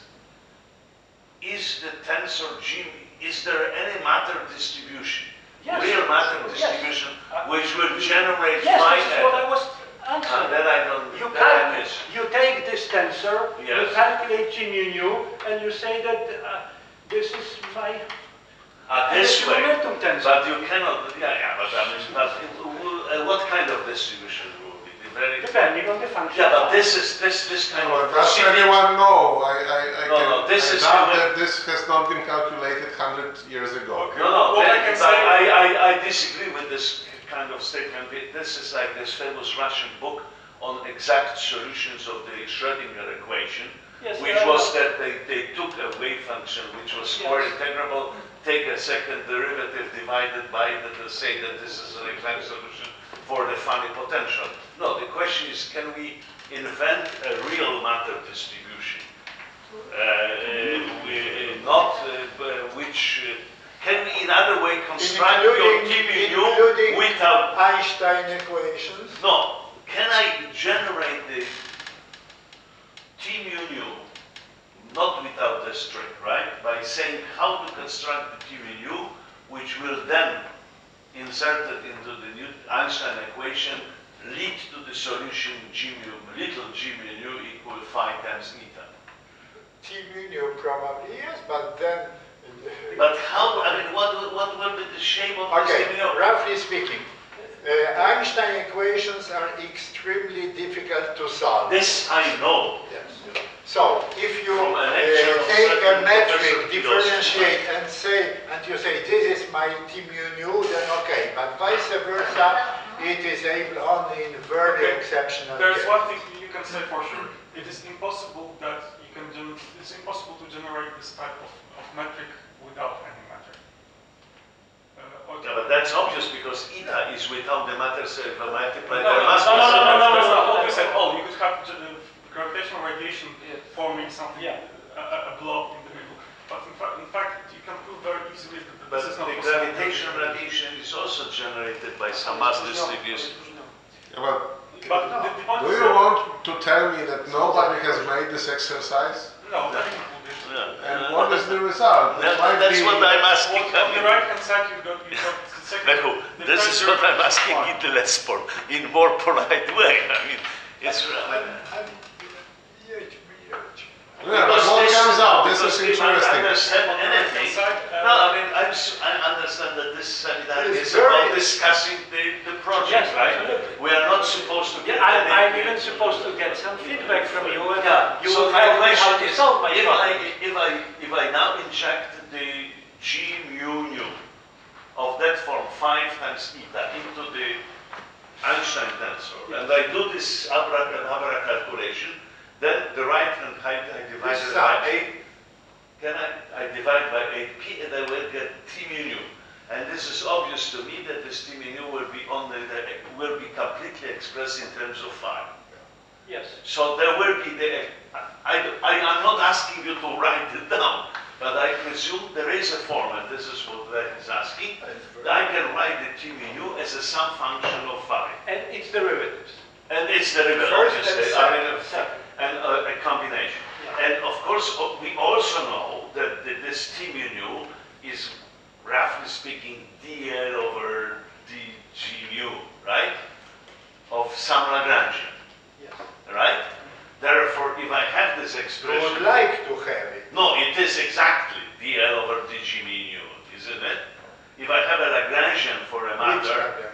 [SPEAKER 3] is the tensor G, is there any matter distribution?
[SPEAKER 1] Yes.
[SPEAKER 3] Real matter
[SPEAKER 1] Yes.
[SPEAKER 3] distribution,
[SPEAKER 1] Uh,
[SPEAKER 3] which will generate
[SPEAKER 1] Yes, this is what I was answering.
[SPEAKER 3] Then I don't,
[SPEAKER 1] You,
[SPEAKER 3] then I miss.
[SPEAKER 1] you take this tensor,
[SPEAKER 3] yes.
[SPEAKER 1] you calculate G mu nu, and you say that uh, this is my
[SPEAKER 3] Ah, this way.
[SPEAKER 1] momentum tensor.
[SPEAKER 3] But you cannot, yeah, yeah, but I mean, but it uh, what kind of distribution very.
[SPEAKER 1] Depending on the function.
[SPEAKER 3] Yeah, but this is, this, this kind
[SPEAKER 7] Well,
[SPEAKER 3] of
[SPEAKER 7] Does
[SPEAKER 3] proceeding.
[SPEAKER 7] anyone know? I, I, I
[SPEAKER 3] No,
[SPEAKER 7] can,
[SPEAKER 3] no, this
[SPEAKER 7] I
[SPEAKER 3] is
[SPEAKER 7] doubt
[SPEAKER 3] the-
[SPEAKER 7] that this has not been calculated hundred years ago.
[SPEAKER 3] No, no,
[SPEAKER 6] What I can say-
[SPEAKER 3] I, I, I disagree with this kind of statement. This is like this famous Russian book on exact solutions of the Schrödinger equation,
[SPEAKER 1] Yes,
[SPEAKER 3] which was
[SPEAKER 1] know.
[SPEAKER 3] that they, they took a wave function which was square
[SPEAKER 1] Yes.
[SPEAKER 3] integrable, take a second derivative divided by that to say that this is an exact solution for the funny potential. No, the question is, can we invent a real matter distribution? Uh, uh, we- uh, not uh, which, uh, can we in other way construct your
[SPEAKER 2] including-
[SPEAKER 3] without,
[SPEAKER 2] Einstein equations.
[SPEAKER 3] no, can I generate the TMU not without the string, right? By saying how to construct the TMU, which will then inserted into the new Einstein equation lead to the solution G mu, little g mu nu equal phi times eta.
[SPEAKER 2] T mu nu probably yes, but then.
[SPEAKER 3] But how, I mean, what, will- what will be the shape of this
[SPEAKER 2] Okay,
[SPEAKER 3] TMU?
[SPEAKER 2] roughly speaking, uh, Einstein equations are extremely difficult to solve.
[SPEAKER 3] This I know.
[SPEAKER 2] Yes. So if you uh, take a metric, differentiate and say, and you say this is my T mu nu, then okay. But vice versa, it is able only in very
[SPEAKER 6] Okay.
[SPEAKER 2] exceptional
[SPEAKER 6] There's
[SPEAKER 2] cases.
[SPEAKER 6] one thing you can say for sure. It is impossible that you can gen- it's impossible to generate this type of, of metric without any matter. Uh, okay.
[SPEAKER 3] Yeah, but that's obvious because eta is without the matter, so if I multiply
[SPEAKER 6] No,
[SPEAKER 3] the
[SPEAKER 6] no,
[SPEAKER 3] mass.
[SPEAKER 6] no, no, no, no, no,
[SPEAKER 1] no,
[SPEAKER 6] that's not
[SPEAKER 1] no,
[SPEAKER 6] what we
[SPEAKER 1] no,
[SPEAKER 6] said.
[SPEAKER 1] no.
[SPEAKER 6] Oh, you could have ge- uh, gravitational radiation
[SPEAKER 1] Yeah.
[SPEAKER 6] forming something,
[SPEAKER 1] Yeah.
[SPEAKER 6] a, a, a blob in the middle. But in fact, in fact, you can prove very easily that
[SPEAKER 3] But
[SPEAKER 6] this is not
[SPEAKER 3] the gravitational radiation is also generated by some mass distribution.
[SPEAKER 7] Yeah, well,
[SPEAKER 6] But the, the point
[SPEAKER 7] do you
[SPEAKER 6] that-
[SPEAKER 7] want to tell me that nobody has made this exercise?
[SPEAKER 6] No, many.
[SPEAKER 3] Yeah.
[SPEAKER 7] And what is the result?
[SPEAKER 3] That- That's what I'm asking.
[SPEAKER 6] On, on the right hand side, you've got, you've got the second.
[SPEAKER 3] Lechu,
[SPEAKER 6] the
[SPEAKER 3] this is what I'm asking
[SPEAKER 6] one.
[SPEAKER 3] in the less in more polite way. I mean, it's. I mean,
[SPEAKER 7] Yeah, but
[SPEAKER 3] because
[SPEAKER 7] what
[SPEAKER 3] this-
[SPEAKER 7] comes out? This
[SPEAKER 3] because
[SPEAKER 7] is
[SPEAKER 3] if
[SPEAKER 7] interesting.
[SPEAKER 3] understand
[SPEAKER 6] On the right hand
[SPEAKER 3] anything. No, I mean, I'm, s- I understand that this seminar
[SPEAKER 2] It's
[SPEAKER 3] is
[SPEAKER 2] very-
[SPEAKER 3] about discussing the, the project,
[SPEAKER 1] Yes,
[SPEAKER 3] right?
[SPEAKER 1] absolutely.
[SPEAKER 3] We are not supposed to get
[SPEAKER 1] Yeah, I'm, I'm
[SPEAKER 3] any.
[SPEAKER 1] even supposed to get some feedback from you, and
[SPEAKER 3] Yeah,
[SPEAKER 1] you
[SPEAKER 3] so
[SPEAKER 1] will
[SPEAKER 3] my
[SPEAKER 1] tell me how
[SPEAKER 3] question
[SPEAKER 1] to
[SPEAKER 3] is,
[SPEAKER 1] solve my
[SPEAKER 3] if
[SPEAKER 1] problem.
[SPEAKER 3] I, if I, if I now inject the G mu nu of that form five times eta into the Einstein tensor, and I do this abracadabra calculation, then the right hand height I divide it by eight, can I, I divide by eight p and I will get T mu nu. And this is obvious to me that this T mu nu will be only, the, will be completely expressed in terms of phi.
[SPEAKER 1] Yes.
[SPEAKER 3] So there will be the, I, I, am not asking you to write it down, but I presume there is a form, and this is what Lech is asking. I can write the T mu as a sum function of phi.
[SPEAKER 1] And its derivatives.
[SPEAKER 3] And it's derivative,
[SPEAKER 2] First and
[SPEAKER 3] obviously, I
[SPEAKER 2] second.
[SPEAKER 3] mean, a- and a, a combination. And of course, uh, we also know that the- this T mu nu is, roughly speaking, dl over dg mu, right? Of some Lagrangian,
[SPEAKER 2] Yes.
[SPEAKER 3] right? Therefore, if I have this expression,
[SPEAKER 2] I
[SPEAKER 3] expression.
[SPEAKER 2] would like to have it.
[SPEAKER 3] No, it is exactly dl over dg mu, isn't it? If I have a Lagrangian for a
[SPEAKER 2] Which
[SPEAKER 3] matter,
[SPEAKER 2] Lagrangian?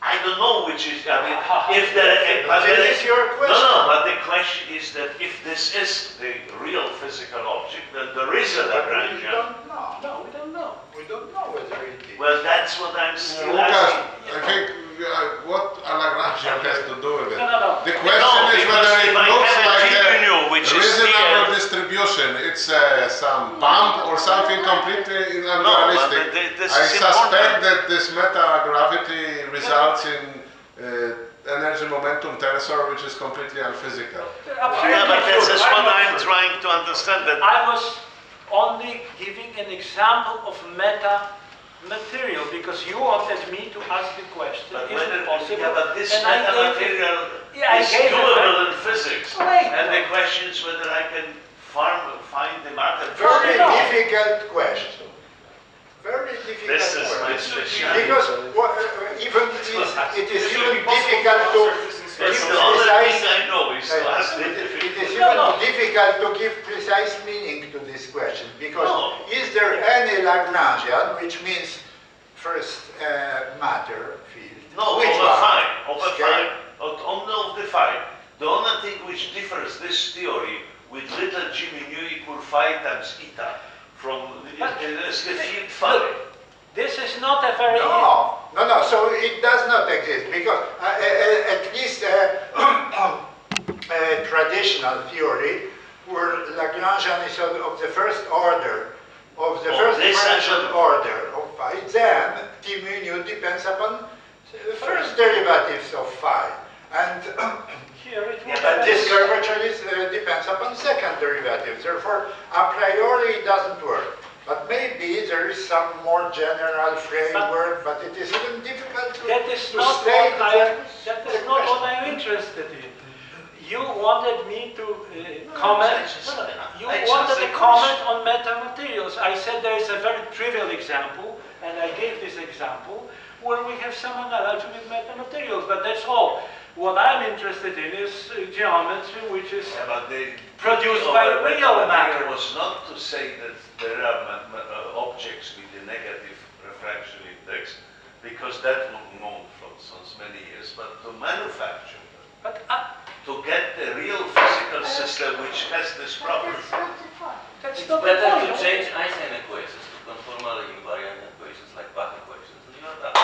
[SPEAKER 3] I don't know which is, I mean, ah, ah, if there, but there
[SPEAKER 2] This is
[SPEAKER 3] is,
[SPEAKER 2] your question.
[SPEAKER 3] no, no. but the question is that if this is the real physical object, then there is a
[SPEAKER 2] But we
[SPEAKER 3] Lagrangian.
[SPEAKER 2] don't know.
[SPEAKER 1] No, we don't know.
[SPEAKER 2] We don't know whether it is.
[SPEAKER 3] Well, that's what I'm still
[SPEAKER 7] Lucas,
[SPEAKER 3] asking.
[SPEAKER 7] I think uh, what a Lagrangian has to do with it.
[SPEAKER 1] No, no, no.
[SPEAKER 7] The
[SPEAKER 3] No,
[SPEAKER 7] question is whether it looks
[SPEAKER 3] a
[SPEAKER 7] like
[SPEAKER 3] T
[SPEAKER 7] a
[SPEAKER 3] which
[SPEAKER 7] reasonable
[SPEAKER 3] DL.
[SPEAKER 7] distribution. It's uh, some bump or something completely
[SPEAKER 3] but
[SPEAKER 7] unrealistic.
[SPEAKER 3] th- this
[SPEAKER 7] I suspect
[SPEAKER 3] important.
[SPEAKER 7] that this meta-gravity results in uh, energy momentum tensor, which is completely unphysical.
[SPEAKER 1] Absolutely
[SPEAKER 3] Yeah, but this is what I'm trying to understand, that
[SPEAKER 1] I was only giving an example of meta material because you wanted me to ask the question,
[SPEAKER 3] But
[SPEAKER 1] is it possible?
[SPEAKER 3] yeah, but this
[SPEAKER 1] And I gave-
[SPEAKER 3] metamaterial
[SPEAKER 1] Yeah, I
[SPEAKER 3] is
[SPEAKER 1] gave it
[SPEAKER 3] doable in physics.
[SPEAKER 1] Wait.
[SPEAKER 3] And the question is whether I can farm, find the matter.
[SPEAKER 2] Very
[SPEAKER 1] No.
[SPEAKER 2] difficult question. Very difficult
[SPEAKER 3] This is my
[SPEAKER 2] question. Because what, uh, even is, it is
[SPEAKER 6] It
[SPEAKER 2] even difficult to,
[SPEAKER 6] answer
[SPEAKER 3] It's the only
[SPEAKER 2] precise-
[SPEAKER 3] thing I know is to ask the
[SPEAKER 2] it it is
[SPEAKER 1] No,
[SPEAKER 2] even
[SPEAKER 1] no.
[SPEAKER 2] difficult to give precise meaning to this question. Because
[SPEAKER 3] No.
[SPEAKER 2] is there any Lagrangian, which means first uh, matter field?
[SPEAKER 3] No,
[SPEAKER 2] Which
[SPEAKER 3] over
[SPEAKER 2] one?
[SPEAKER 3] five, over
[SPEAKER 2] Scale?
[SPEAKER 3] five. Out only of the phi. The only thing which differs this theory with little g mu equal phi times eta from
[SPEAKER 1] But-
[SPEAKER 3] is the field phi.
[SPEAKER 1] Look, This is not a very.
[SPEAKER 2] No, no, no, so it does not exist because uh, uh, uh, at least uh, <coughs> uh, traditional theory where Lagrangian is of, of the first order, of the
[SPEAKER 3] Oh,
[SPEAKER 2] first partial order of phi, then T mu nu depends upon the first derivatives of phi. And <clears throat>
[SPEAKER 1] Here it
[SPEAKER 3] Yeah, but
[SPEAKER 2] this curvature is, uh, depends upon second derivatives. Therefore, a priori it doesn't work. But maybe there is some more general framework, but it is even difficult to,
[SPEAKER 1] That is
[SPEAKER 2] to
[SPEAKER 1] not
[SPEAKER 2] state
[SPEAKER 1] what I, that is not what. I'm interested in. You wanted me to uh, comment,
[SPEAKER 3] I just-
[SPEAKER 1] no, no, you
[SPEAKER 3] I
[SPEAKER 1] wanted
[SPEAKER 3] said
[SPEAKER 1] to comment on metamaterials. I said there is a very trivial example, and I gave this example, where we have some analogy with metamaterials, but that's all. What I'm interested in is uh, geometry, which is
[SPEAKER 3] Yeah, but the
[SPEAKER 1] Produced
[SPEAKER 3] beauty of
[SPEAKER 1] by
[SPEAKER 3] a
[SPEAKER 1] real matter.
[SPEAKER 3] was not to say that there are ma- ma- uh, objects with a negative refraction index, because that was known for since many years, but to manufacture them,
[SPEAKER 1] But uh,
[SPEAKER 3] to get the real physical system which has this problem.
[SPEAKER 5] that's not the point.
[SPEAKER 1] that's
[SPEAKER 8] It's
[SPEAKER 1] not the
[SPEAKER 8] better to
[SPEAKER 1] point.
[SPEAKER 8] change Einstein equations to conformally invariant equations like Bach equations, <laughs> and you are done.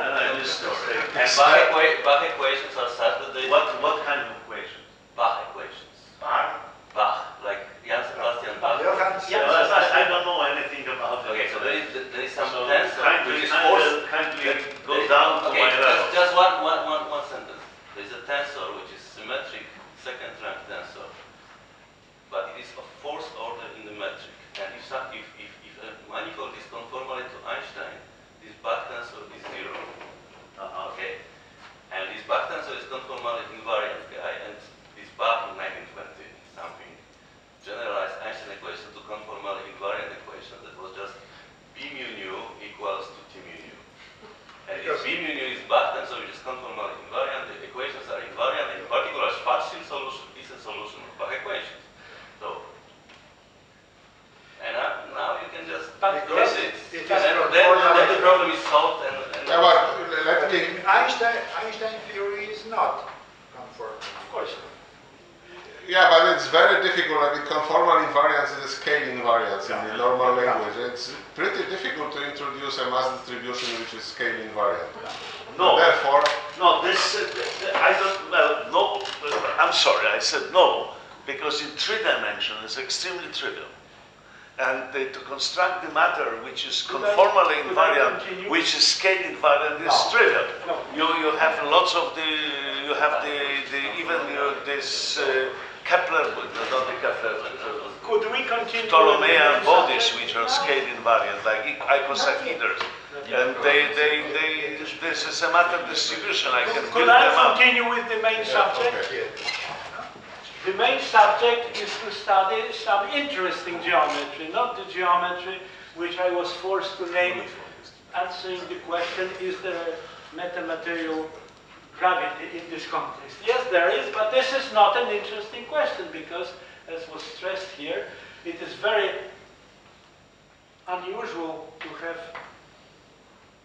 [SPEAKER 3] And I list the
[SPEAKER 8] And. Bach, equa- Bach equations are such that they...
[SPEAKER 3] What, what kind of equations?
[SPEAKER 8] Bach equations.
[SPEAKER 3] Bar?
[SPEAKER 8] Bach, like Jan Sebastian Bach.
[SPEAKER 2] Johann
[SPEAKER 1] Yeah,
[SPEAKER 3] Well, I, I don't know anything about it.
[SPEAKER 8] Okay, so there is, there is some
[SPEAKER 3] So
[SPEAKER 8] tensor
[SPEAKER 3] kindly,
[SPEAKER 8] which is forced...
[SPEAKER 3] kindly, kindly go
[SPEAKER 8] there is-
[SPEAKER 3] down to
[SPEAKER 8] okay,
[SPEAKER 3] my
[SPEAKER 8] just,
[SPEAKER 3] level.
[SPEAKER 8] just one, one, one, one sentence. There is a tensor which is symmetric second rank tensor, but it is of fourth order in the metric. And if, if, if, if a manifold is conformally to Einstein, this Bach tensor is zero.
[SPEAKER 3] Uh-huh.
[SPEAKER 8] Okay. And this Bach tensor is conformally invariant guy, and this back in 1920 something generalized Einstein equation to conformally invariant equation that was just B mu nu equals to T mu nu. And if
[SPEAKER 2] Because-
[SPEAKER 8] B mu nu is Bach tensor which is conformally invariant, the equations are invariant, in particular Schwarzschild solution is a solution of Bach equations. So, and uh, now you can just
[SPEAKER 1] But
[SPEAKER 8] because
[SPEAKER 1] that-
[SPEAKER 8] it's,
[SPEAKER 2] it is
[SPEAKER 8] and then,
[SPEAKER 2] conformally-
[SPEAKER 8] then the problem is solved and, and
[SPEAKER 7] Yeah, but let me,
[SPEAKER 2] Einstein, Einstein theory is not conformal.
[SPEAKER 1] Of course.
[SPEAKER 7] Yeah, but it's very difficult. I mean, conformal invariance is a scale invariance yeah. in the normal language. It's pretty difficult to introduce a mass distribution which is scale invariant.
[SPEAKER 3] No,
[SPEAKER 7] Therefore,
[SPEAKER 3] no, this, uh, th- th- I don't, well, no, uh, I'm sorry, I said no, because in three dimensions it's extremely trivial. And uh, to construct the matter which is conformally invariant, which is scale invariant, is
[SPEAKER 2] No.
[SPEAKER 3] trivial.
[SPEAKER 1] No.
[SPEAKER 3] You, you have lots of the, you have the, the even uh, this uh, Kepler, not the Kepler,
[SPEAKER 1] Could we continue? with the
[SPEAKER 3] Ptolemaic
[SPEAKER 1] next
[SPEAKER 3] bodies which are scale invariant, like icosahedrons. And they, they, they, this is a matter of distribution, I can
[SPEAKER 1] Could
[SPEAKER 3] build them
[SPEAKER 1] I
[SPEAKER 3] up.
[SPEAKER 1] continue with the main subject?
[SPEAKER 7] okay.
[SPEAKER 1] The main subject is to study some interesting geometry, not the geometry which I was forced to name answering the question, is there a metamaterial gravity in this context? Yes, there is, but this is not an interesting question because, as was stressed here, it is very unusual to have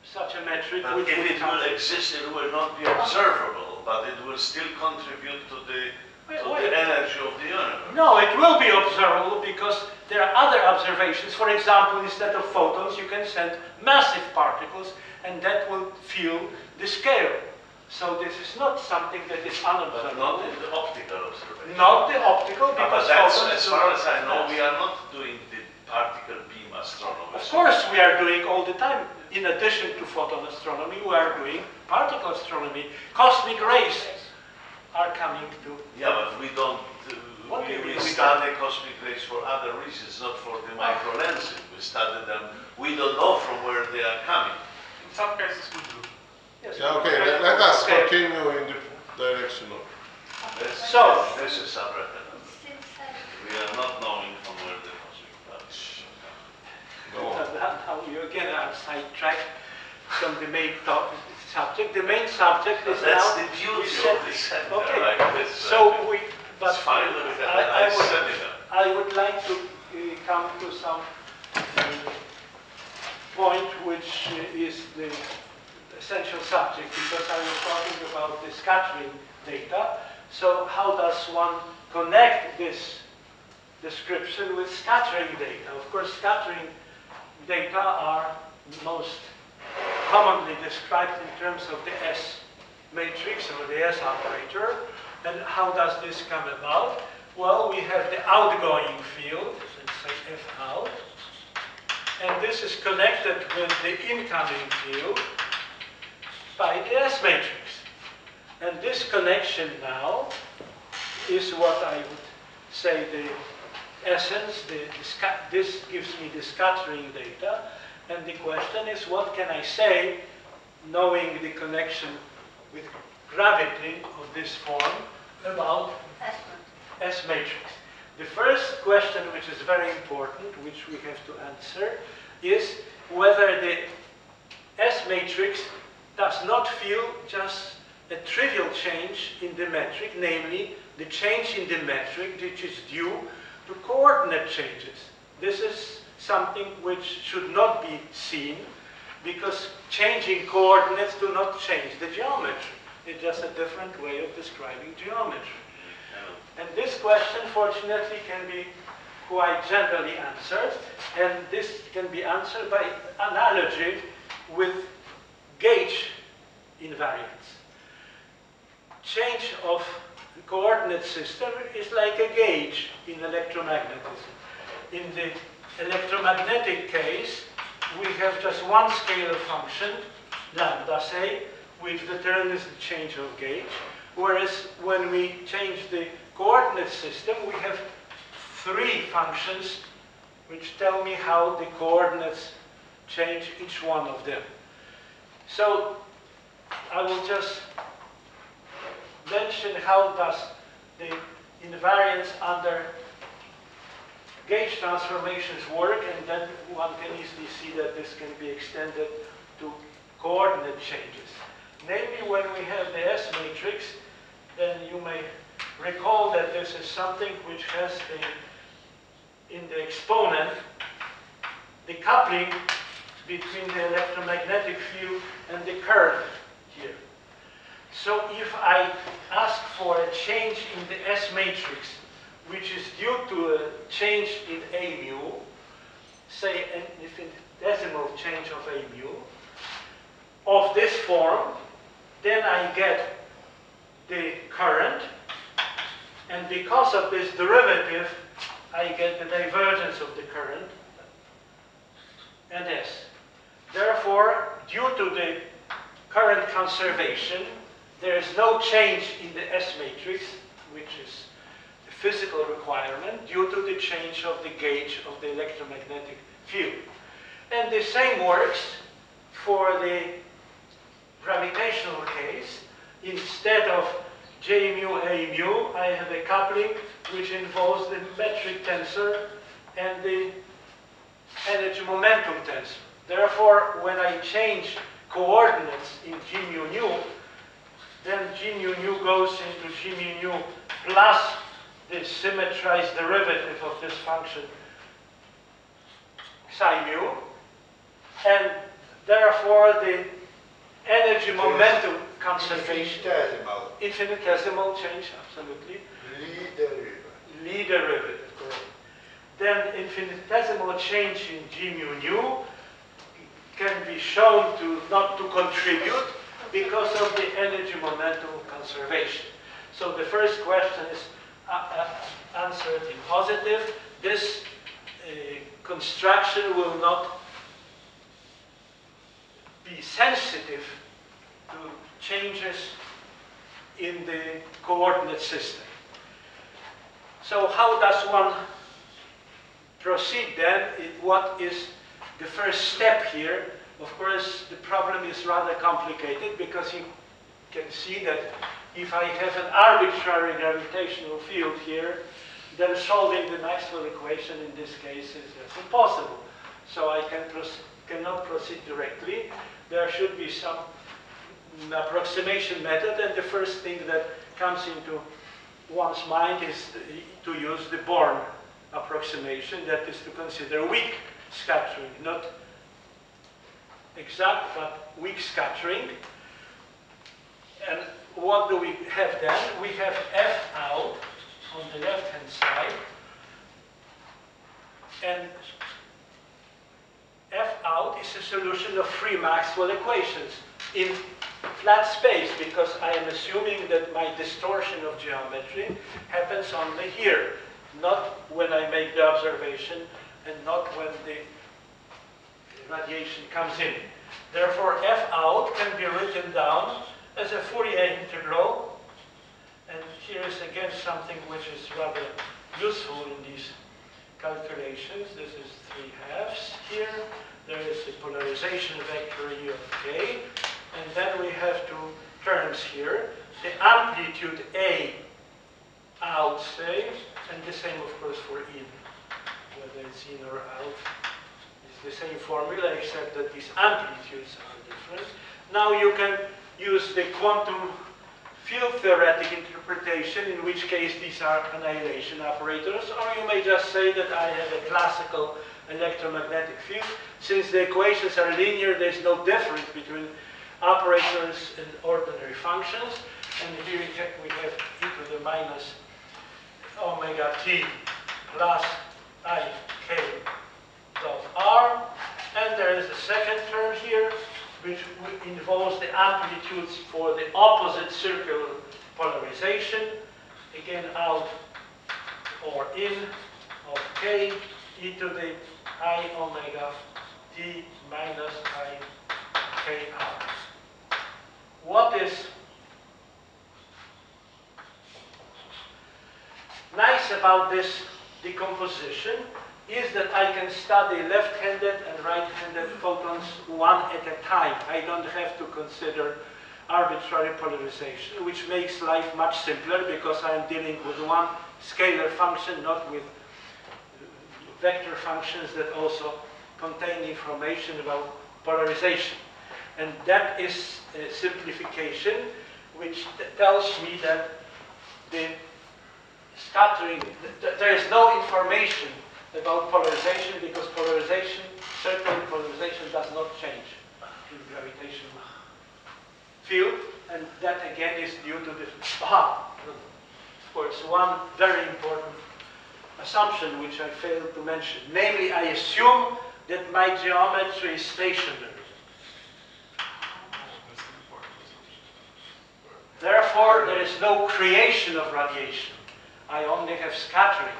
[SPEAKER 1] such a metric
[SPEAKER 3] But
[SPEAKER 1] which
[SPEAKER 3] if it will exist, it will not be observable, but it will still contribute to the,
[SPEAKER 1] Wait,
[SPEAKER 3] to
[SPEAKER 1] wait.
[SPEAKER 3] the energy of the universe.
[SPEAKER 1] No, it will be observable because there are other observations. For example, instead of photons, you can send massive particles and that will fuel the scale. So this is not something that is
[SPEAKER 3] But
[SPEAKER 1] unobservable.
[SPEAKER 3] not in the optical observation.
[SPEAKER 1] Not the optical,
[SPEAKER 3] But
[SPEAKER 1] because
[SPEAKER 3] that's, as far as I know, we are not doing the particle beam astronomy.
[SPEAKER 1] Of course, we are doing all the time. In addition to photon astronomy, we are doing particle astronomy. Cosmic rays are coming to.
[SPEAKER 3] Yeah, but we don't, uh,
[SPEAKER 1] What
[SPEAKER 3] we,
[SPEAKER 1] mean
[SPEAKER 3] we
[SPEAKER 1] we
[SPEAKER 3] study cosmic rays for other reasons, not for the micro microlensing. We study them, we don't know from where they are coming.
[SPEAKER 6] In some cases we do.
[SPEAKER 1] Yes.
[SPEAKER 7] Yeah, okay, let, let us
[SPEAKER 1] Okay.
[SPEAKER 7] continue in the direction of.
[SPEAKER 3] This,
[SPEAKER 1] So-
[SPEAKER 3] this is subretinal.
[SPEAKER 5] Still
[SPEAKER 3] We are not knowing from where the cosmic rays
[SPEAKER 7] Go on.
[SPEAKER 1] Now now you again are sidetracked from the main topic, subject. The main subject is
[SPEAKER 3] That's
[SPEAKER 1] now.
[SPEAKER 3] the beauty
[SPEAKER 1] we said-
[SPEAKER 3] of this seminar,
[SPEAKER 1] Okay,
[SPEAKER 3] like this.
[SPEAKER 1] so
[SPEAKER 3] uh,
[SPEAKER 1] we, but
[SPEAKER 3] It's fine that we have
[SPEAKER 1] I,
[SPEAKER 3] a
[SPEAKER 1] I
[SPEAKER 3] nice
[SPEAKER 1] would,
[SPEAKER 3] seminar.
[SPEAKER 1] I would like to uh, come to some uh, point which uh, is the essential subject because I was talking about the scattering data. So how does one connect this description with scattering data? Of course, scattering data are most commonly described in terms of the S matrix or the S operator. And how does this come about? Well, we have the outgoing field, let's say F out, and this is connected with the incoming field by the S matrix. And this connection now is what I would say the essence, the, the this gives me the scattering data, and the question is what can I say knowing the connection with gravity of this form about S matrix. The first question, which is very important, which we have to answer, is whether the S matrix does not feel just a trivial change in the metric, namely the change in the metric which is due to coordinate changes. This is something which should not be seen because changing coordinates do not change the geometry. It's just a different way of describing geometry. And this question, fortunately, can be quite generally answered, and this can be answered by analogy with gauge invariance. Change of coordinate system is like a gauge in electromagnetism. In the electromagnetic case, we have just one scalar function, lambda say, which determines the change of gauge, whereas when we change the coordinate system, we have three functions which tell me how the coordinates change each one of them. So I will just mention how does the invariance under gauge transformations work, and then one can easily see that this can be extended to coordinate changes. Namely, when we have the S matrix, then you may recall that this is something which has the, in the exponent the coupling between the electromagnetic field and the current here. So if I ask for a change in the S matrix, which is due to a change in A mu, say an infinitesimal change of A mu, of this form, then I get the current, and because of this derivative, I get the divergence of the current, and S. Therefore, due to the current conservation, there is no change in the S matrix, which is the physical requirement, due to the change of the gauge of the electromagnetic field. And the same works for the gravitational case. Instead of J mu A mu, I have a coupling which involves the metric tensor and the energy momentum tensor. Therefore, when I change coordinates in G mu nu, then G mu nu goes into G mu nu plus the symmetrized derivative of this function psi mu, and therefore the energy momentum conservation.
[SPEAKER 2] Infinitesimal.
[SPEAKER 1] Infinitesimal change, absolutely.
[SPEAKER 2] Lie derivative.
[SPEAKER 1] Lie derivative, correct. Then infinitesimal change in G mu nu can be shown to not to contribute because of the energy momentum conservation. So the first question is uh, uh, answered in positive. This uh, construction will not be sensitive to changes in the coordinate system. So how does one proceed then? What is the first step here? Of course, the problem is rather complicated because you can see that if I have an arbitrary gravitational field here, then solving the Maxwell equation in this case is impossible. So I can proce cannot proceed directly. There should be some approximation method, and the first thing that comes into one's mind is to use the Born approximation, that is to consider weak scattering, not exact but weak scattering. And what do we have then? We have F out on the left-hand side. And F out is a solution of three Maxwell equations in flat space because I am assuming that my distortion of geometry happens only here, not when I make the observation and not when the radiation comes in. Therefore, F out can be written down as a Fourier integral. And here is again something which is rather useful in these calculations. This is three halves here. There is a polarization vector U of k. And then we have two terms here. The amplitude A out, say, and the same, of course, for in, in or out. It's the same formula, except that these amplitudes are different. Now you can use the quantum field theoretic interpretation, in which case these are annihilation operators, or you may just say that I have a classical electromagnetic field. Since the equations are linear, there's no difference between operators and ordinary functions. And here we have e to the minus omega t plus i k dot r. And there is a second term here, which involves the amplitudes for the opposite circular polarization, again out or in of k e to the i omega t minus i k r. What is nice about this decomposition is that I can study left-handed and right-handed photons one at a time. I don't have to consider arbitrary polarization, which makes life much simpler because I'm dealing with one scalar function, not with vector functions that also contain information about polarization. And that is a simplification which tells me that the scattering, th- th- there is no information about polarization because polarization, circular polarization does not change in gravitational field, and that again is due to the, <laughs> ah, of course, one very important assumption which I failed to mention. Namely, I assume that my geometry is stationary. Therefore, there is no creation of radiation. I only have scattering.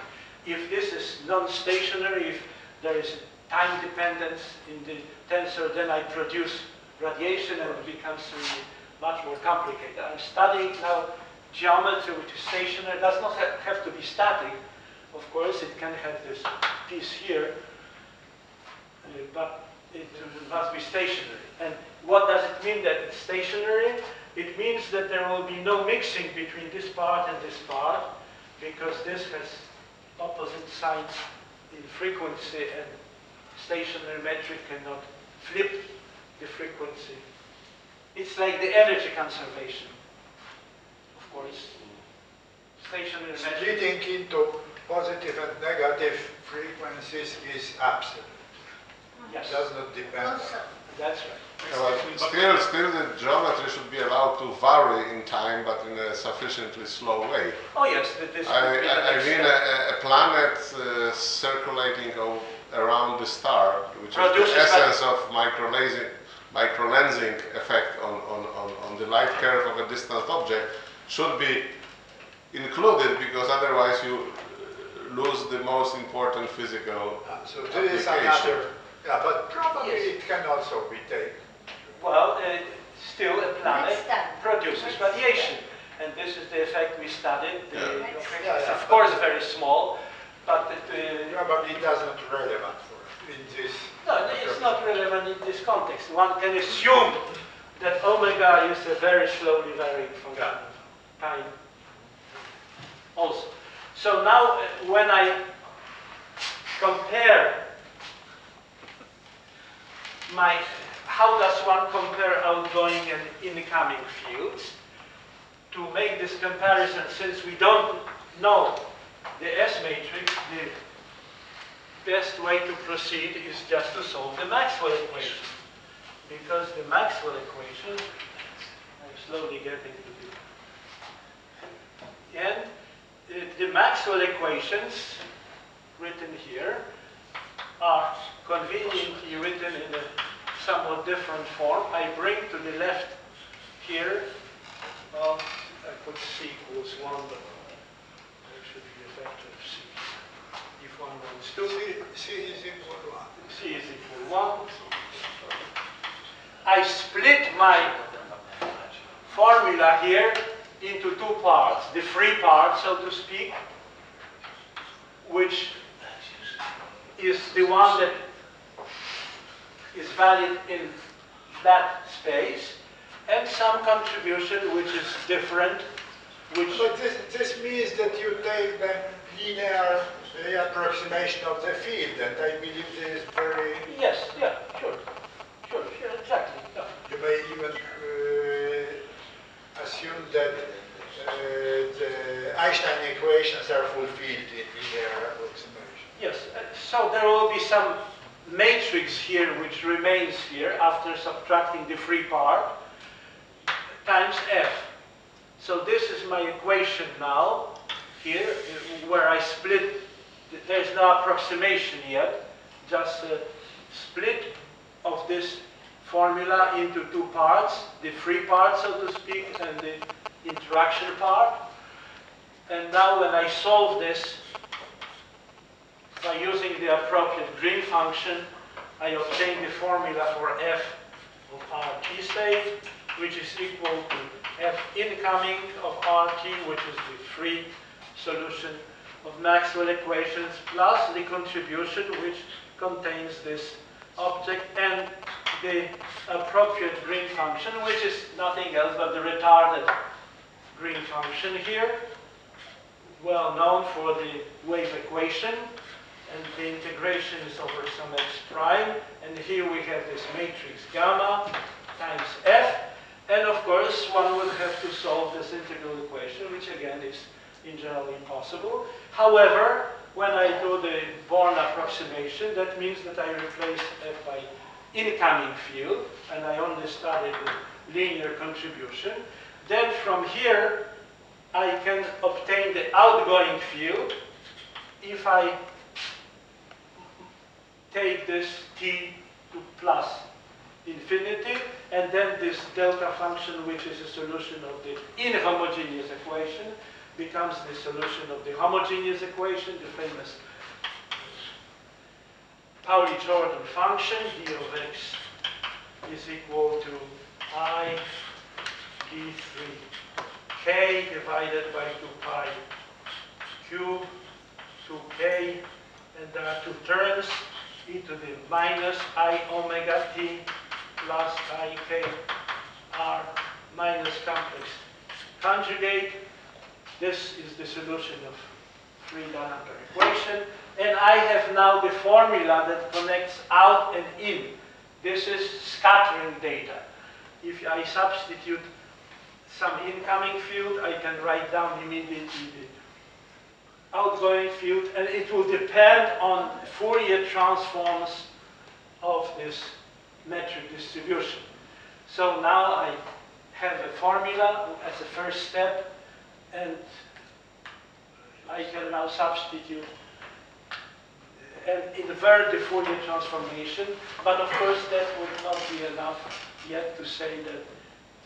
[SPEAKER 1] If this is non-stationary, if there is time dependence in the tensor, then I produce radiation and it becomes really much more complicated. I'm studying now geometry which is stationary. It does not have, to be static. Of course, it can have this piece here, uh, but it must be stationary. And what does it mean that it's stationary? It means that there will be no mixing between this part and this part, because this has opposite signs in frequency, and stationary metric cannot flip the frequency. It's like the energy conservation, of course. Stationary metric.
[SPEAKER 2] Splitting into positive and negative frequencies is absolute.
[SPEAKER 1] Yes,
[SPEAKER 2] Does not depend.
[SPEAKER 5] Also,
[SPEAKER 1] that's right.
[SPEAKER 7] Still, still the geometry should be allowed to vary in time, but in a sufficiently slow way.
[SPEAKER 1] Oh, yes, this
[SPEAKER 7] I,
[SPEAKER 1] could be the
[SPEAKER 7] I, I mean, a, a planet uh, circulating around the star, which
[SPEAKER 1] Produces
[SPEAKER 7] is the essence of microlensing, microlensing effect on, on, on, on the light curve of a distant object, should be included because otherwise you uh, lose the most important physical
[SPEAKER 2] So
[SPEAKER 7] application.
[SPEAKER 2] Another, yeah, but probably
[SPEAKER 1] Yes.
[SPEAKER 2] it can also be taken.
[SPEAKER 1] Well, uh, still a planet
[SPEAKER 5] Next time.
[SPEAKER 1] produces
[SPEAKER 5] Next
[SPEAKER 1] radiation. And this is the effect we studied. The
[SPEAKER 7] Yeah.
[SPEAKER 2] Yeah, yeah.
[SPEAKER 1] of course very small, but it, uh,
[SPEAKER 2] Probably it does not relevant for in this.
[SPEAKER 1] no, it's not relevant in this context. One can assume that omega is a very slowly varying function
[SPEAKER 2] Yeah.
[SPEAKER 1] of time also. So now uh, when I compare my, how does one compare outgoing and incoming fields? To make this comparison, since we don't know the S matrix, the best way to proceed is just to solve the Maxwell equation. because the Maxwell equation, I'm slowly getting to the end, the, the Maxwell equations written here are conveniently written in a somewhat different form. I bring to the left here, well, I put c equals 1, but there should be a vector of c. If one wants to,
[SPEAKER 2] C, C is equal to one.
[SPEAKER 1] c is equal 1. I split my formula here into two parts, the free part, so to speak, which is the one that is valid in that space, and some contribution which is different, which
[SPEAKER 2] But this, this means that you take the linear uh, approximation of the field, and I believe this is very,
[SPEAKER 1] yes, yeah, sure, sure, sure, exactly. yeah.
[SPEAKER 2] you may even uh, assume that uh, the Einstein equations are fulfilled in linear approximation.
[SPEAKER 1] Yes, uh, so there will be some matrix here which remains here after subtracting the free part times f. So this is my equation now here uh, where I split, there's no approximation yet, just a split of this formula into two parts, the free part so to speak and the interaction part. And now when I solve this, by using the appropriate green function, I obtain the formula for f of rt state, which is equal to f incoming of rt, which is the free solution of Maxwell equations, plus the contribution which contains this object and the appropriate green function, which is nothing else but the retarded green function here, well known for the wave equation, and the integration is over some x prime, and here we have this matrix gamma times f, and of course one would have to solve this integral equation, which again is in general impossible. However, when I do the Born approximation, that means that I replace f by incoming field, and I only study the linear contribution. Then from here, I can obtain the outgoing field if I take this t to plus infinity, and then this delta function, which is a solution of the inhomogeneous equation, becomes the solution of the homogeneous equation, the famous Pauli-Jordan function, d of x is equal to i d3k divided by 2 pi cube 2k, and there are two terms, e to the minus i omega t plus i k r minus complex conjugate. This is the solution of Free-Danaher equation. And I have now the formula that connects out and in. This is scattering data. If I substitute some incoming field, I can write down immediately the outgoing field, and it will depend on Fourier transforms of this metric distribution. So now I have a formula as a first step, and I can now substitute and invert the Fourier transformation, but of course that would not be enough yet to say that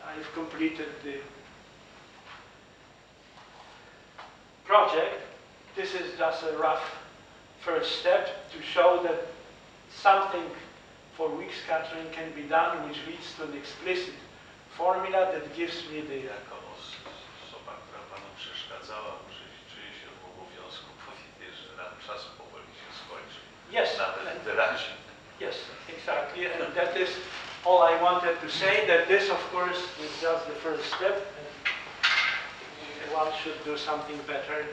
[SPEAKER 1] I've completed the project. This is just a rough first step to show that something for weak scattering can be done, which leads to an explicit formula that gives me the uh,
[SPEAKER 3] Jako os- osoba, która panu przeszkadzała, muszę czuję się w obowiązku <laughs> powiedzieć, że nam czas powoli się skończy.
[SPEAKER 1] yes,
[SPEAKER 3] Nawet
[SPEAKER 1] and-
[SPEAKER 3] wyraźnie.
[SPEAKER 1] yes, exactly, and that is all I wanted to say. That this, of course, is just the first step, and one should do something better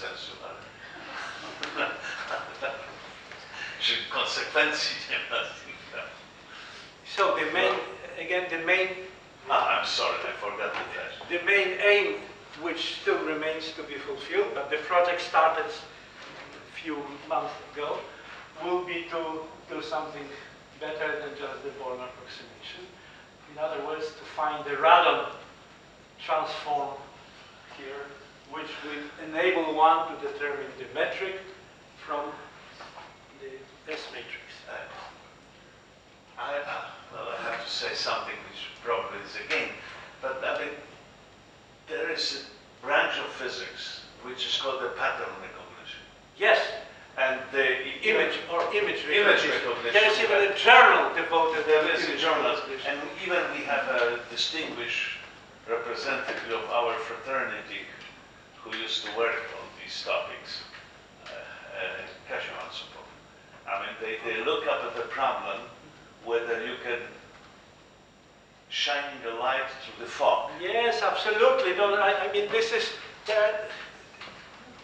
[SPEAKER 3] większego konsensualny. Czy konsekwencji nie ma.
[SPEAKER 1] So the main, again, the main,
[SPEAKER 3] Ah, I'm sorry, I forgot the dash.
[SPEAKER 1] the main aim, which still remains to be fulfilled, but the project started a few months ago, will be to do something better than just the Born approximation. In other words, to find the radon transform which will enable one to determine the metric from the S matrix.
[SPEAKER 3] Uh, I, uh, well, I have to say something which probably is again, but I mean, there is a branch of physics which is called the pattern recognition.
[SPEAKER 1] Yes,
[SPEAKER 3] And the
[SPEAKER 1] image or image
[SPEAKER 3] Image
[SPEAKER 1] recognition. There is even a journal devoted to
[SPEAKER 3] There is a journal, and even we have a distinguished representative of our fraternity who used to work on these topics, uh, uh, I mean, they, they look up at the problem whether you can shine the light through the fog.
[SPEAKER 1] Yes, absolutely. No, I, I mean, this is, the,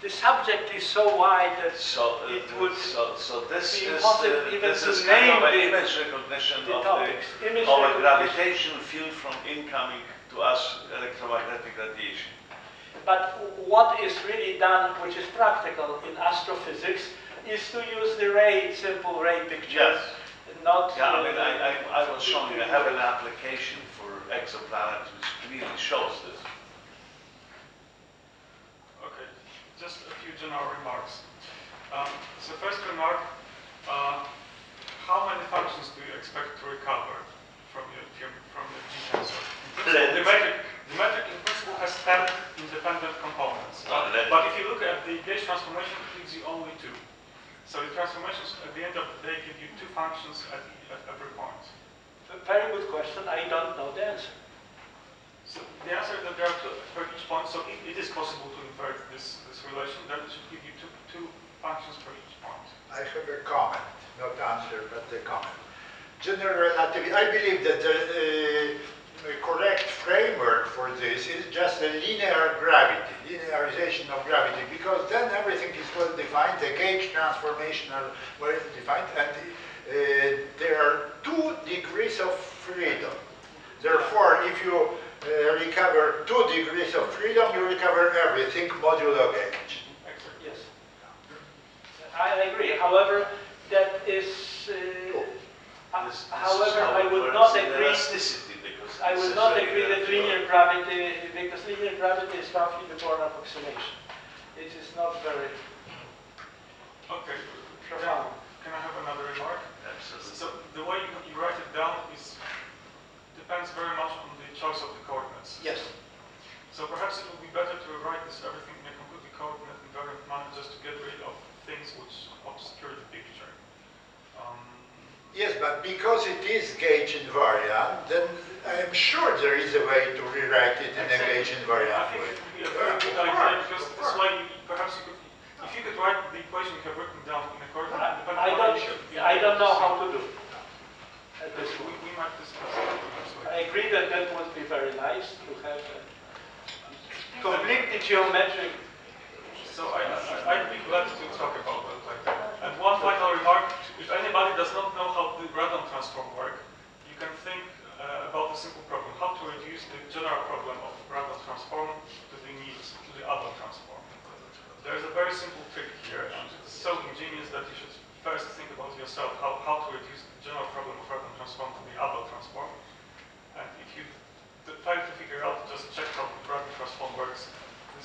[SPEAKER 1] the subject is so wide that
[SPEAKER 3] So, uh,
[SPEAKER 1] It would
[SPEAKER 3] so, so this
[SPEAKER 1] be
[SPEAKER 3] is,
[SPEAKER 1] impossible
[SPEAKER 3] uh,
[SPEAKER 1] even to
[SPEAKER 3] is kind of
[SPEAKER 1] name the-
[SPEAKER 3] image recognition
[SPEAKER 1] the
[SPEAKER 3] of
[SPEAKER 1] topics.
[SPEAKER 3] the,
[SPEAKER 1] Image
[SPEAKER 3] of a gravitational field from incoming to us electromagnetic radiation.
[SPEAKER 1] But what is really done, which is practical in astrophysics, is to use the ray, simple ray picture.
[SPEAKER 3] Yes.
[SPEAKER 1] Not.
[SPEAKER 3] Yeah, I mean, I, I, I was showing you, I have an application for exoplanets which clearly shows this.
[SPEAKER 6] Okay, just a few general remarks. Um, so first remark, uh, how many functions do you expect to recover from your, from- from your G-tensor? In The metric, the metric in principle has 10 independent components.
[SPEAKER 3] Oh,
[SPEAKER 6] But if you look at the gauge transformation, it gives you only two. So the transformations at the end of the day give you two functions at, at every point.
[SPEAKER 1] A very good question. I don't know the answer.
[SPEAKER 6] So the answer is that there are two for each point, so if it is possible to invert this, this relation, then it should give you two, two functions for each point.
[SPEAKER 2] I have a comment, not answer, but a comment. General relativity, I believe that uh, uh, the correct framework for this is just a linear gravity, linearization of gravity, because then everything is well defined, the gauge transformation are well defined, and uh, there are two degrees of freedom. Therefore, if you uh, recover two degrees of freedom, you recover everything modulo gauge.
[SPEAKER 6] Excellent.
[SPEAKER 1] Yes. I agree. However, that is. Uh, uh,
[SPEAKER 3] This- this is
[SPEAKER 1] however,
[SPEAKER 3] how
[SPEAKER 1] I would not agree.
[SPEAKER 3] Elasticity because.
[SPEAKER 1] I
[SPEAKER 3] this
[SPEAKER 1] would not agree that linear gravity, because linear gravity is roughly the Born approximation. It is not very
[SPEAKER 6] Okay.
[SPEAKER 1] profound.
[SPEAKER 6] Can I have another remark?
[SPEAKER 3] Absolutely.
[SPEAKER 6] So the way you, you write it down is depends very much on the choice of the coordinates.
[SPEAKER 1] Yes.
[SPEAKER 6] So perhaps it would be better to write this everything in a completely coordinate invariant manner just to get rid of things which obscure the picture.
[SPEAKER 2] Yes, but because it is gauge invariant, then I am sure there is a way to rewrite it in a gauge invariant way.
[SPEAKER 6] it would be a very good
[SPEAKER 2] Of
[SPEAKER 6] idea
[SPEAKER 2] course,
[SPEAKER 6] because
[SPEAKER 2] of
[SPEAKER 6] this way you, perhaps you could, if you could write the equation you have written down in a coordinate
[SPEAKER 1] I
[SPEAKER 6] independent
[SPEAKER 1] I don't,
[SPEAKER 6] should be
[SPEAKER 1] I don't know how to do. At this
[SPEAKER 6] We, we might discuss it.
[SPEAKER 1] I agree that that would be very nice to have a completely geometric.
[SPEAKER 6] So I, I'd be glad to talk about that later. And one final remark, if anybody does not know how the radon transform work, you can think uh, about a simple problem, how to reduce the general problem of radon transform to the needs, to the Abel transform. There's a very simple trick here, and it's so ingenious that you should first think about yourself, how, how to reduce the general problem of radon transform to the Abel transform. And if you t- fail to figure out, just check how the radon transform works.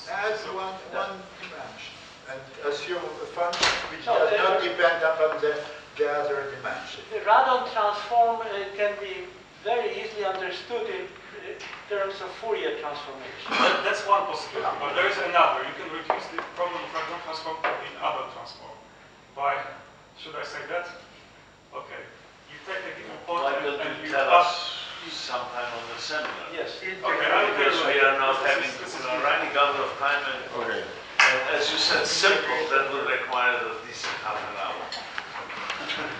[SPEAKER 6] This-
[SPEAKER 2] Add
[SPEAKER 6] so-
[SPEAKER 2] one, one dimension and assume a function which
[SPEAKER 1] No,
[SPEAKER 2] does not depend upon the, the other dimension.
[SPEAKER 1] The radon transform uh, can be very easily understood in uh, terms of Fourier transformation.
[SPEAKER 6] That, that's one possibility, but there is another. You can reduce the problem of radon transform to the Abel transform by, should I say that? Okay. You take a given point and, and
[SPEAKER 3] you
[SPEAKER 6] you
[SPEAKER 3] tell
[SPEAKER 6] up-
[SPEAKER 3] us sometime on the seminar.
[SPEAKER 1] Yes.
[SPEAKER 6] Okay,
[SPEAKER 3] because we are
[SPEAKER 6] now
[SPEAKER 3] having, we are uh, of time and,
[SPEAKER 7] Okay.
[SPEAKER 3] and as you said, simple, that will require at least half an hour.